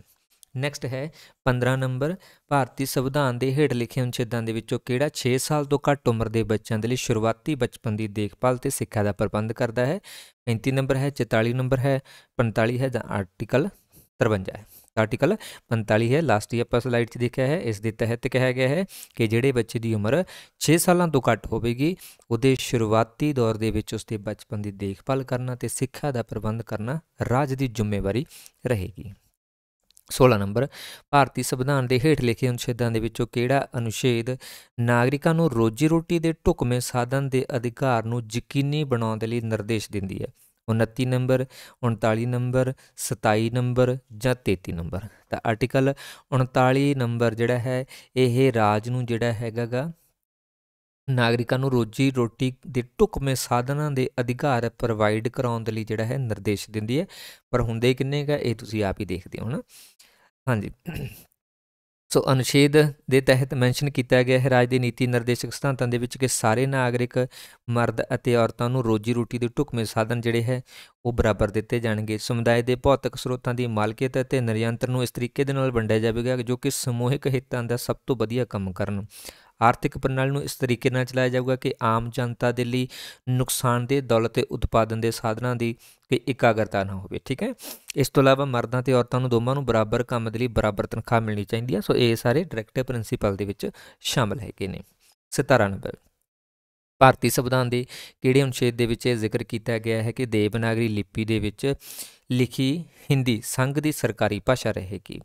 ਨੈਕਸਟ ਹੈ 15 ਨੰਬਰ, ਭਾਰਤੀ ਸੰਵਿਧਾਨ ਦੇ ਹੇਠ ਲਿਖੇ ਅਨੁਛੇਦਾਂ ਦੇ ਵਿੱਚੋਂ ਕਿਹੜਾ 6 ਸਾਲ ਤੋਂ ਘੱਟ ਉਮਰ ਦੇ ਬੱਚਿਆਂ ਦੇ ਲਈ ਸ਼ੁਰੂਆਤੀ ਬਚਪਨ ਦੀ ਦੇਖਭਾਲ ਤੇ ਸਿੱਖਿਆ ਦਾ ਪ੍ਰਬੰਧ ਕਰਦਾ ਹੈ? 35 ਨੰਬਰ ਹੈ 44 ਨੰਬਰ ਹੈ 45 ਹੈ ਜਾਂ ਆਰਟੀਕਲ 53 ਹੈ। ਆਰਟੀਕਲ 45 ਹੈ। ਲਾਸਟ ਹੀ ਆਪਾਂ ਸਲਾਈਡ 'ਚ ਦੇਖਿਆ ਹੈ। ਇਸ ਦੇ ਤਹਿਤ ਕਿਹਾ ਗਿਆ ਹੈ ਕਿ ਜਿਹੜੇ ਬੱਚੇ ਦੀ ਉਮਰ 6 ਸਾਲਾਂ ਤੋਂ ਘੱਟ ਹੋਵੇਗੀ, ਉਹਦੇ ਸ਼ੁਰੂਆਤੀ ਦੌਰ ਦੇ ਵਿੱਚ ਉਸਦੇ ਬਚਪਨ ਦੀ ਦੇਖਭਾਲ ਕਰਨਾ ਤੇ ਸਿੱਖਿਆ ਦਾ ਪ੍ਰਬੰਧ ਕਰਨਾ ਰਾਜ ਦੀ ਜ਼ਿੰਮੇਵਾਰੀ ਰਹੇਗੀ। 16 ਨੰਬਰ, ਭਾਰਤੀ ਸੰਵਿਧਾਨ ਦੇ ਹੇਠ ਲਿਖੇ ਅਨੁਛੇਦਾਂ ਦੇ ਵਿੱਚੋਂ ਕਿਹੜਾ ਅਨੁਛੇਦ ਨਾਗਰਿਕਾਂ ਨੂੰ ਰੋਜੀ ਰੋਟੀ ਦੇ ਢੁਕਵੇਂ ਸਾਧਨ ਦੇ ਅਧਿਕਾਰ ਨੂੰ ਯਕੀਨੀ ਬਣਾਉਣ ਦੇ ਲਈ ਨਿਰਦੇਸ਼ ਦਿੰਦੀ ਹੈ? 29 ਨੰਬਰ 39 ਨੰਬਰ 27 ਨੰਬਰ ਜਾਂ 33 ਨੰਬਰ। ਤਾਂ ਆਰਟੀਕਲ 39 ਨੰਬਰ ਜਿਹੜਾ ਹੈ, ਇਹ ਰਾਜ ਨੂੰ ਜਿਹੜਾ ਹੈਗਾਗਾ, ਨਾਗਰਿਕਾਂ ਨੂੰ ਰੋਜੀ ਰੋਟੀ ਦੇ ਢੁਕਵੇਂ ਸਾਧਨਾਂ ਦੇ ਅਧਿਕਾਰ ਪ੍ਰੋਵਾਈਡ ਕਰਾਉਣ ਦੇ ਲਈ ਜਿਹੜਾ ਹੈ ਨਿਰਦੇਸ਼ ਦਿੰਦੀ ਹੈ। ਪਰ ਹੁੰਦੇ ਕਿੰਨੇ ਕਾ ਇਹ ਤੁਸੀਂ ਆਪ ਹੀ ਦੇਖਦੇ ਹੋ ਨਾ। ਹਾਂਜੀ। ਸੋ ਅਨੁਛੇਦ ਦੇ ਤਹਿਤ ਮੈਂਸ਼ਨ ਕੀਤਾ ਗਿਆ ਹੈ, ਰਾਜ ਦੇ ਨੀਤੀ ਨਿਰਦੇਸ਼ਕ ਸਿਧਾਂਤਾਂ ਦੇ ਵਿੱਚ ਕਿ ਸਾਰੇ ਨਾਗਰਿਕ, ਮਰਦ ਅਤੇ ਔਰਤਾਂ ਨੂੰ ਰੋਜੀ ਰੋਟੀ ਦੇ ਢੁਕਵੇਂ ਸਾਧਨ ਜਿਹੜੇ ਹੈ, ਉਹ ਬਰਾਬਰ ਦਿੱਤੇ ਜਾਣਗੇ। ਸਮੁਦਾਇ ਦੇ ਭੌਤਿਕ ਸਰੋਤਾਂ ਦੀ ਮਾਲਕੀਅਤ ਅਤੇ ਨਿਰਯੰਤਰ ਨੂੰ ਇਸ ਤਰੀਕੇ ਦੇ ਨਾਲ ਵੰਡਿਆ ਜਾਵੇਗਾ ਜੋ ਕਿ ਸਮੂਹਿਕ ਹਿੱਤਾਂ ਦਾ ਸਭ ਤੋਂ ਵਧੀਆ ਕੰਮ ਕਰਨ। ਆਰਥਿਕ ਪ੍ਰਣਾਲੀ ਨੂੰ ਇਸ ਤਰੀਕੇ ਨਾਲ ਚਲਾਇਆ ਜਾਊਗਾ ਕਿ ਆਮ ਜਨਤਾ ਦੇ ਲਈ ਨੁਕਸਾਨਦੇਹ ਦੌਲਤ ਤੇ ਉਤਪਾਦਨ ਦੇ ਸਾਧਨਾਂ ਦੀ ਕਿ ਇਕਾਗਰਤਾ ਨਾ ਹੋਵੇ, ਠੀਕ ਹੈ? ਇਸ ਤੋਂ ਇਲਾਵਾ ਮਰਦਾਂ ਤੇ ਔਰਤਾਂ ਨੂੰ ਦੋਵਾਂ ਨੂੰ ਬਰਾਬਰ ਕੰਮ ਦੇ ਲਈ ਬਰਾਬਰ ਤਨਖਾਹ ਮਿਲਣੀ ਚਾਹੀਦੀ ਹੈ, ਸੋ ਇਹ ਸਾਰੇ ਡਾਇਰੈਕਟਿਵ ਪ੍ਰਿੰਸੀਪਲ ਦੇ ਵਿੱਚ ਸ਼ਾਮਲ ਹੈਗੇ ਨੇ। 17 ਨੰਬਰ। ਭਾਰਤੀ ਸੰਵਿਧਾਨ ਦੇ ਕਿਹੜੇ ਅਨੁਛੇਦ ਦੇ ਵਿੱਚ ਇਹ ਜ਼ਿਕਰ ਕੀਤਾ ਗਿਆ ਹੈ ਕਿ ਦੇਵਨਾਗਰੀ ਲਿਪੀ ਦੇ ਵਿੱਚ ਲਿਖੀ ਹਿੰਦੀ ਸੰਘ ਦੀ ਸਰਕਾਰੀ ਭਾਸ਼ਾ ਰਹੇਗੀ?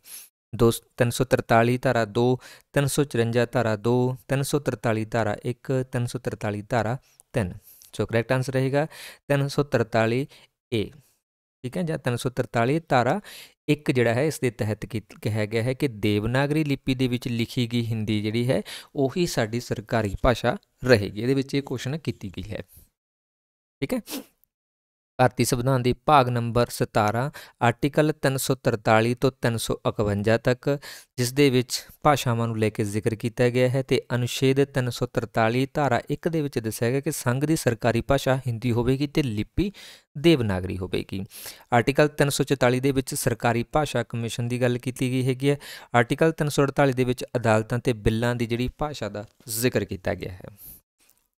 343 ਧਾਰਾ 2 354 ਧਾਰਾ 2 343 ਧਾਰਾ 1 343 ਧਾਰਾ 3 ਸੋ ਕਰੈਕਟ ਆਨਸਰ ਰਹੇਗਾ 343 ਏ ਠੀਕ ਹੈ, ਜਾਂ 343 ਧਾਰਾ 1 ਜਿਹੜਾ ਹੈ, ਇਸ ਦੇ ਤਹਿਤ ਕਿਹਾ ਗਿਆ ਹੈ ਕਿ ਦੇਵਨਾਗਰੀ ਲਿਪੀ ਦੇ ਵਿੱਚ ਲਿਖੀ ਗਈ ਹਿੰਦੀ ਜਿਹੜੀ ਹੈ, ਉਹੀ ਸਾਡੀ ਸਰਕਾਰੀ ਭਾਸ਼ਾ ਰਹੇਗੀ। ਇਹਦੇ ਵਿੱਚ ਇਹ ਕੁਐਸਚਨ ਕੀਤੀ ਗਈ ਹੈ। ਠੀਕ ਹੈ? ਭਾਰਤੀ ਸੰਵਿਧਾਨ ਦੀ ਭਾਗ ਨੰਬਰ 17 ਆਰਟੀਕਲ 343 ਤੋਂ 351 ਤੱਕ, ਜਿਸ ਦੇ ਵਿੱਚ ਭਾਸ਼ਾਵਾਂ ਨੂੰ ਲੈ ਕੇ ਜ਼ਿਕਰ ਕੀਤਾ ਗਿਆ ਹੈ ਤੇ ਅਨੁਛੇਦ 343 ਧਾਰਾ 1 ਦੇ ਵਿੱਚ ਦੱਸਿਆ ਗਿਆ ਕਿ ਸੰਘ ਦੀ ਸਰਕਾਰੀ ਭਾਸ਼ਾ ਹਿੰਦੀ ਹੋਵੇਗੀ ਤੇ ਲਿਪੀ ਦੇਵਨਾਗਰੀ ਹੋਵੇਗੀ। ਆਰਟੀਕਲ 344 ਦੇ ਵਿੱਚ ਸਰਕਾਰੀ ਭਾਸ਼ਾ ਕਮਿਸ਼ਨ ਦੀ ਗੱਲ ਕੀਤੀ ਗਈ ਹੈਗੀ ਹੈ। ਆਰਟੀਕਲ 348 ਦੇ ਵਿੱਚ ਅਦਾਲਤਾਂ ਤੇ ਬਿੱਲਾਂ ਦੀ ਜਿਹੜੀ ਭਾਸ਼ਾ ਦਾ ਜ਼ਿਕਰ ਕੀਤਾ ਗਿਆ ਹੈ।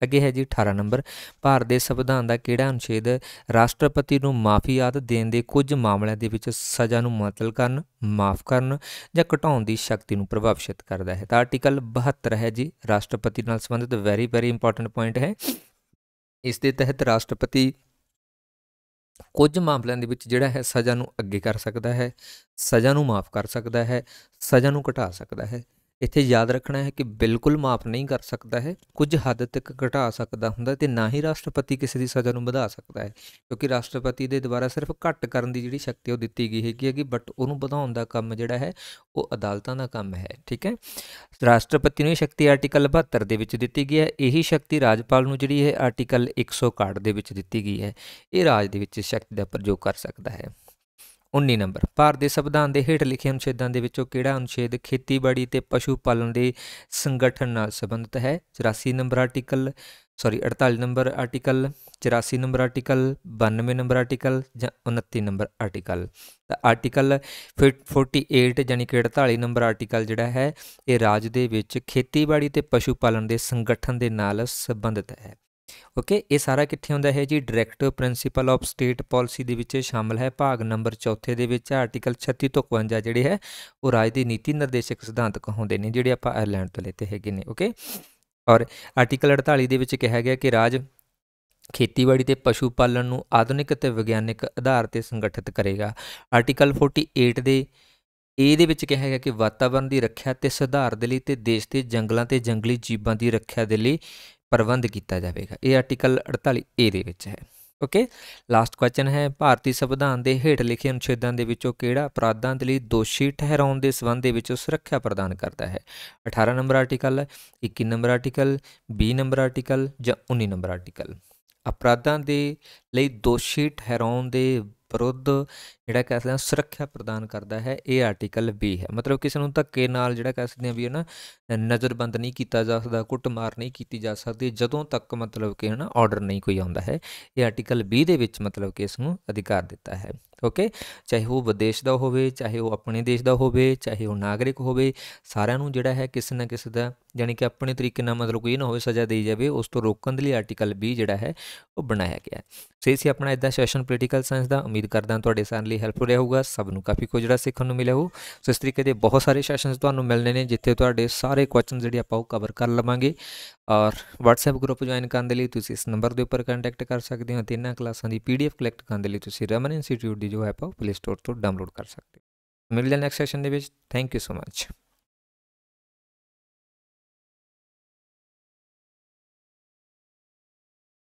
ਅੱਗੇ ਹੈ ਜੀ 18 ਨੰਬਰ। ਭਾਰਤ ਦੇ ਸੰਵਿਧਾਨ ਦਾ ਕਿਹੜਾ ਅਨੁਛੇਦ ਰਾਸ਼ਟਰਪਤੀ ਨੂੰ ਮਾਫੀਆਤ ਦੇਣ ਦੇ ਕੁਝ ਮਾਮਲਿਆਂ ਦੇ ਵਿੱਚ ਸਜ਼ਾ ਨੂੰ ਮੁਅੱਤਲ ਕਰਨ, ਮਾਫ ਕਰਨ ਜਾਂ ਘਟਾਉਣ ਦੀ ਸ਼ਕਤੀ ਨੂੰ ਪ੍ਰਭਾਵਿਤ ਕਰਦਾ ਹੈ? ਤਾਂ ਆਰਟੀਕਲ 72 ਹੈ ਜੀ, ਰਾਸ਼ਟਰਪਤੀ ਨਾਲ ਸੰਬੰਧਿਤ ਵੈਰੀ ਵੈਰੀ ਇੰਪੋਰਟੈਂਟ ਪੁਆਇੰਟ ਹੈ। ਇਸ ਦੇ ਤਹਿਤ ਰਾਸ਼ਟਰਪਤੀ ਕੁਝ ਮਾਮਲਿਆਂ ਦੇ ਵਿੱਚ ਜਿਹੜਾ ਹੈ ਸਜ਼ਾ ਨੂੰ ਅੱਗੇ ਕਰ ਸਕਦਾ ਹੈ, ਸਜ਼ਾ ਨੂੰ ਮਾਫ ਕਰ ਸਕਦਾ ਹੈ, ਸਜ਼ਾ ਨੂੰ ਘਟਾ ਸਕਦਾ ਹੈ। ਇੱਥੇ ਯਾਦ ਰੱਖਣਾ ਹੈ ਕਿ ਬਿਲਕੁਲ ਮਾਫ ਨਹੀਂ ਕਰ ਸਕਦਾ ਹੈ ਕੁਝ ਹੱਦ ਤੱਕ ਘਟਾ ਸਕਦਾ ਹੁੰਦਾ ਤੇ ਨਾ ਹੀ ਰਾਸ਼ਟਰਪਤੀ ਕਿਸੇ ਦੀ ਸਜ਼ਾ ਨੂੰ ਵਧਾ ਸਕਦਾ ਹੈ। ਕਿਉਂਕਿ ਰਾਸ਼ਟਰਪਤੀ ਦੇ ਦੁਆਰਾ ਸਿਰਫ ਘੱਟ ਕਰਨ ਦੀ ਜਿਹੜੀ ਸ਼ਕਤੀ ਉਹ ਦਿੱਤੀ ਗਈ ਹੈਗੀ ਹੈਗੀ ਬਟ ਉਹਨੂੰ ਵਧਾਉਣ ਦਾ ਕੰਮ ਜਿਹੜਾ ਹੈ, ਉਹ ਅਦਾਲਤਾਂ ਦਾ ਕੰਮ ਹੈ, ਠੀਕ ਹੈ? ਰਾਸ਼ਟਰਪਤੀ ਨੂੰ ਇਹ ਸ਼ਕਤੀ ਆਰਟੀਕਲ 72 ਦੇ ਵਿੱਚ ਦਿੱਤੀ ਗਈ ਹੈ। ਇਹੀ ਸ਼ਕਤੀ ਰਾਜਪਾਲ ਨੂੰ ਜਿਹੜੀ ਹੈ ਆਰਟੀਕਲ 161 ਦੇ ਵਿੱਚ ਦਿੱਤੀ ਗਈ ਹੈ। ਇਹ ਰਾਜ ਦੇ ਵਿੱਚ ਸ਼ਕਤੀ ਦਾ ਪ੍ਰਯੋਗ ਕਰ ਸਕਦਾ ਹੈ। 19 ਨੰਬਰ। ਭਾਰਤ ਦੇ ਸੰਵਿਧਾਨ ਦੇ ਹੇਠ ਲਿਖੇ ਅਨੁਛੇਦਾਂ ਦੇ ਵਿੱਚੋਂ ਕਿਹੜਾ ਅਨੁਛੇਦ ਖੇਤੀਬਾੜੀ ਤੇ ਪਸ਼ੂ ਪਾਲਣ ਦੇ ਸੰਗਠਨ ਨਾਲ ਸੰਬੰਧਿਤ ਹੈ? 84 number article sorry 48 number article 84 number article 92 number article ਜਾਂ 29 ਨੰਬਰ ਆਰਟੀਕਲ ਤਾਂ ਆਰਟੀਕਲ 48 ਜਾਨੀ ਕਿ 48 ਨੰਬਰ ਆਰਟੀਕਲ ਜਿਹੜਾ ਹੈ, ਇਹ ਰਾਜ ਦੇ ਵਿੱਚ ਖੇਤੀਬਾੜੀ ਤੇ ਪਸ਼ੂ ਪਾਲਣ ਦੇ ਸੰਗਠਨ ਦੇ ਨਾਲ ਸੰਬੰਧਿਤ ਹੈ। ਓਕੇ ਇਹ ਸਾਰਾ ਕਿੱਥੇ ਹੁੰਦਾ ਹੈ ਜੀ? Directive principle of state policy ਦੇ ਵਿੱਚ ਸ਼ਾਮਲ ਹੈ। ਭਾਗ ਨੰਬਰ 4 ਦੇ ਵਿੱਚ ਆਰਟੀਕਲ 36 ਤੋਂ 51 ਜਿਹੜੇ ਹੈ, ਉਹ ਰਾਜ ਦੀ ਨੀਤੀ ਨਿਰਦੇਸ਼ਕ ਸਿਧਾਂਤ ਕਹਾਉਂਦੇ ਨੇ, ਜਿਹੜੇ ਆਪਾਂ ਆਇਰਲੈਂਡ ਤੋਂ ਲੈਤੇ ਹੈਗੇ ਨੇ ਓਕੇ ਔਰ ਆਰਟੀਕਲ 48 ਦੇ ਵਿੱਚ ਕਿਹਾ ਗਿਆ ਕਿ ਰਾਜ ਖੇਤੀਬਾੜੀ ਤੇ ਪਸ਼ੂ ਪਾਲਣ ਨੂੰ ਆਧੁਨਿਕ ਤੇ ਵਿਗਿਆਨਿਕ ਆਧਾਰ ਤੇ ਸੰਗਠਿਤ ਕਰੇਗਾ। ਆਰਟੀਕਲ 48 ਦੇ ਏ ਦੇ ਵਿੱਚ ਕਿਹਾ ਗਿਆ ਕਿ ਵਾਤਾਵਰਣ ਦੀ ਰੱਖਿਆ ਤੇ ਸੁਧਾਰ ਦੇ ਲਈ ਤੇ ਦੇਸ਼ ਦੇ ਜੰਗਲਾਂ ਤੇ ਜੰਗਲੀ ਜੀਵਾਂ ਦੀ ਰੱਖਿਆ ਦੇ ਲਈ ਪ੍ਰਬੰਧ ਕੀਤਾ ਜਾਵੇਗਾ। ਇਹ ਆਰਟੀਕਲ 48 ਏ ਦੇ ਵਿੱਚ ਹੈ। ਓਕੇ ਲਾਸਟ ਕੁਐਸਚਨ ਹੈ, ਭਾਰਤੀ ਸੰਵਿਧਾਨ ਦੇ ਹੇਠ ਲਿਖੇ ਅਨੁਛੇਦਾਂ ਦੇ ਵਿੱਚੋਂ ਕਿਹੜਾ ਅਪਰਾਧਾਂ ਦੇ ਲਈ ਦੋਸ਼ੀ ਠਹਿਰਾਉਣ ਦੇ ਸਬੰਧ ਦੇ ਵਿੱਚ ਸੁਰੱਖਿਆ ਪ੍ਰਦਾਨ ਕਰਦਾ ਹੈ? 18 number article 21 number article 20 number article ਜਾਂ 19 ਨੰਬਰ ਆਰਟੀਕਲ ਅਪਰਾਧਾਂ ਦੇ ਲਈ ਦੋਸ਼ੀ ਠਹਿਰਾਉਣ ਦੇ ਵਿਰੁੱਧ ਜਿਹੜਾ ਕਹਿ ਸਕਦੇ ਹਾਂ ਸੁਰੱਖਿਆ ਪ੍ਰਦਾਨ ਕਰਦਾ ਹੈ, ਇਹ ਆਰਟੀਕਲ 20 ਹੈ। ਮਤਲਬ ਕਿਸੇ ਨੂੰ ਧੱਕੇ ਨਾਲ ਜਿਹੜਾ ਕਹਿ ਸਕਦੇ ਹਾਂ ਵੀ ਹੈ ਨਾ, ਨਜ਼ਰਬੰਦ ਨਹੀਂ ਕੀਤਾ ਜਾ ਸਕਦਾ, ਕੁੱਟਮਾਰ ਨਹੀਂ ਕੀਤੀ ਜਾ ਸਕਦੀ, ਜਦੋਂ ਤੱਕ ਮਤਲਬ ਕਿ ਹੈ ਨਾ ਆਰਡਰ ਨਹੀਂ ਕੋਈ ਆਉਂਦਾ ਹੈ, ਇਹ ਆਰਟੀਕਲ 20 ਦੇ ਵਿੱਚ ਮਤਲਬ ਕਿ ਇਸ ਨੂੰ ਅਧਿਕਾਰ ਦਿੱਤਾ ਹੈ। ਓਕੇ ਚਾਹੇ ਉਹ ਵਿਦੇਸ਼ ਦਾ ਹੋਵੇ, ਚਾਹੇ ਉਹ ਆਪਣੇ ਦੇਸ਼ ਦਾ ਹੋਵੇ, ਚਾਹੇ ਉਹ ਨਾਗਰਿਕ ਹੋਵੇ, ਸਾਰਿਆਂ ਨੂੰ ਜਿਹੜਾ ਹੈ ਕਿਸੇ ਨਾ ਕਿਸੇ ਦਾ ਯਾਨੀ ਕਿ ਆਪਣੇ ਤਰੀਕੇ ਨਾਲ ਮਤਲਬ ਕੋਈ ਨਾ ਹੋਵੇ ਸਜ਼ਾ ਦੇਈ ਜਾਵੇ, ਉਸ ਤੋਂ ਰੋਕਣ ਦੇ ਲਈ ਆਰਟੀਕਲ 20 ਜਿਹੜਾ ਹੈ, ਉਹ ਬਣਾਇਆ ਗਿਆ ਹੈ। ਸੋ ਇਸੇ ਆਪਣਾ ਇਦਾਂ ਸੈਸ਼ਨ ਪੋਲੀਟੀਕਲ ਸਾਇੰਸ ਦਾ, ਉਮੀਦ ਕਰਦਾ ਤੁਹਾਡੇ ਸਾਰਿਆਂ ਲਈ ਹੈਲਪਫੁਲ ਰਿਹਾ ਸਭ ਨੂੰ ਕਾਫੀ ਕੁਝ ਜਿਹੜਾ ਸਿੱਖਣ ਨੂੰ ਮਿਲਿਆ ਹੋ ਸੋ ਇਸ ਤਰੀਕੇ ਦੇ ਬਹੁਤ ਸਾਰੇ ਸੈਸ਼ਨਸ ਤੁਹਾਨੂੰ ਮਿਲਣੇ ਨੇ, ਜਿੱਥੇ ਤੁਹਾਡੇ ਸਾਰੇ ਕੁਐਸਚਨ ਜਿਹੜੇ ਆਪਾਂ ਉਹ ਕਵਰ ਕਰ ਲਵਾਂਗੇ। ਔਰ WhatsApp ਗਰੁੱਪ ਜੁਆਇਨ ਕਰਨ ਦੇ ਲਈ ਤੁਸੀਂ ਇਸ ਨੰਬਰ ਦੇ ਉੱਪਰ ਕੰਟੈਕਟ ਕਰ ਸਕਦੇ ਹੋ ਤਿੰਨਾਂ ਕਲਾਸਾਂ ਦੀ PDF ਕਲੈਕਟ ਕਰਨ ਦੇ ਲਈ ਤੁਸੀਂ ਰਮਨ ਇੰਸਟੀਚਿਊਟ ਦੀ ਜੋ ਐਪ ਆ ਪਲੇ ਸਟੋਰ ਤੋਂ ਡਾਊਨਲੋਡ ਕਰ ਸਕਦੇ ਹੋ। ਮਿਲਦੇ ਨੈਕਸਟ ਸੈਸ਼ਨ ਦੇ ਵਿੱਚ। Thank you so much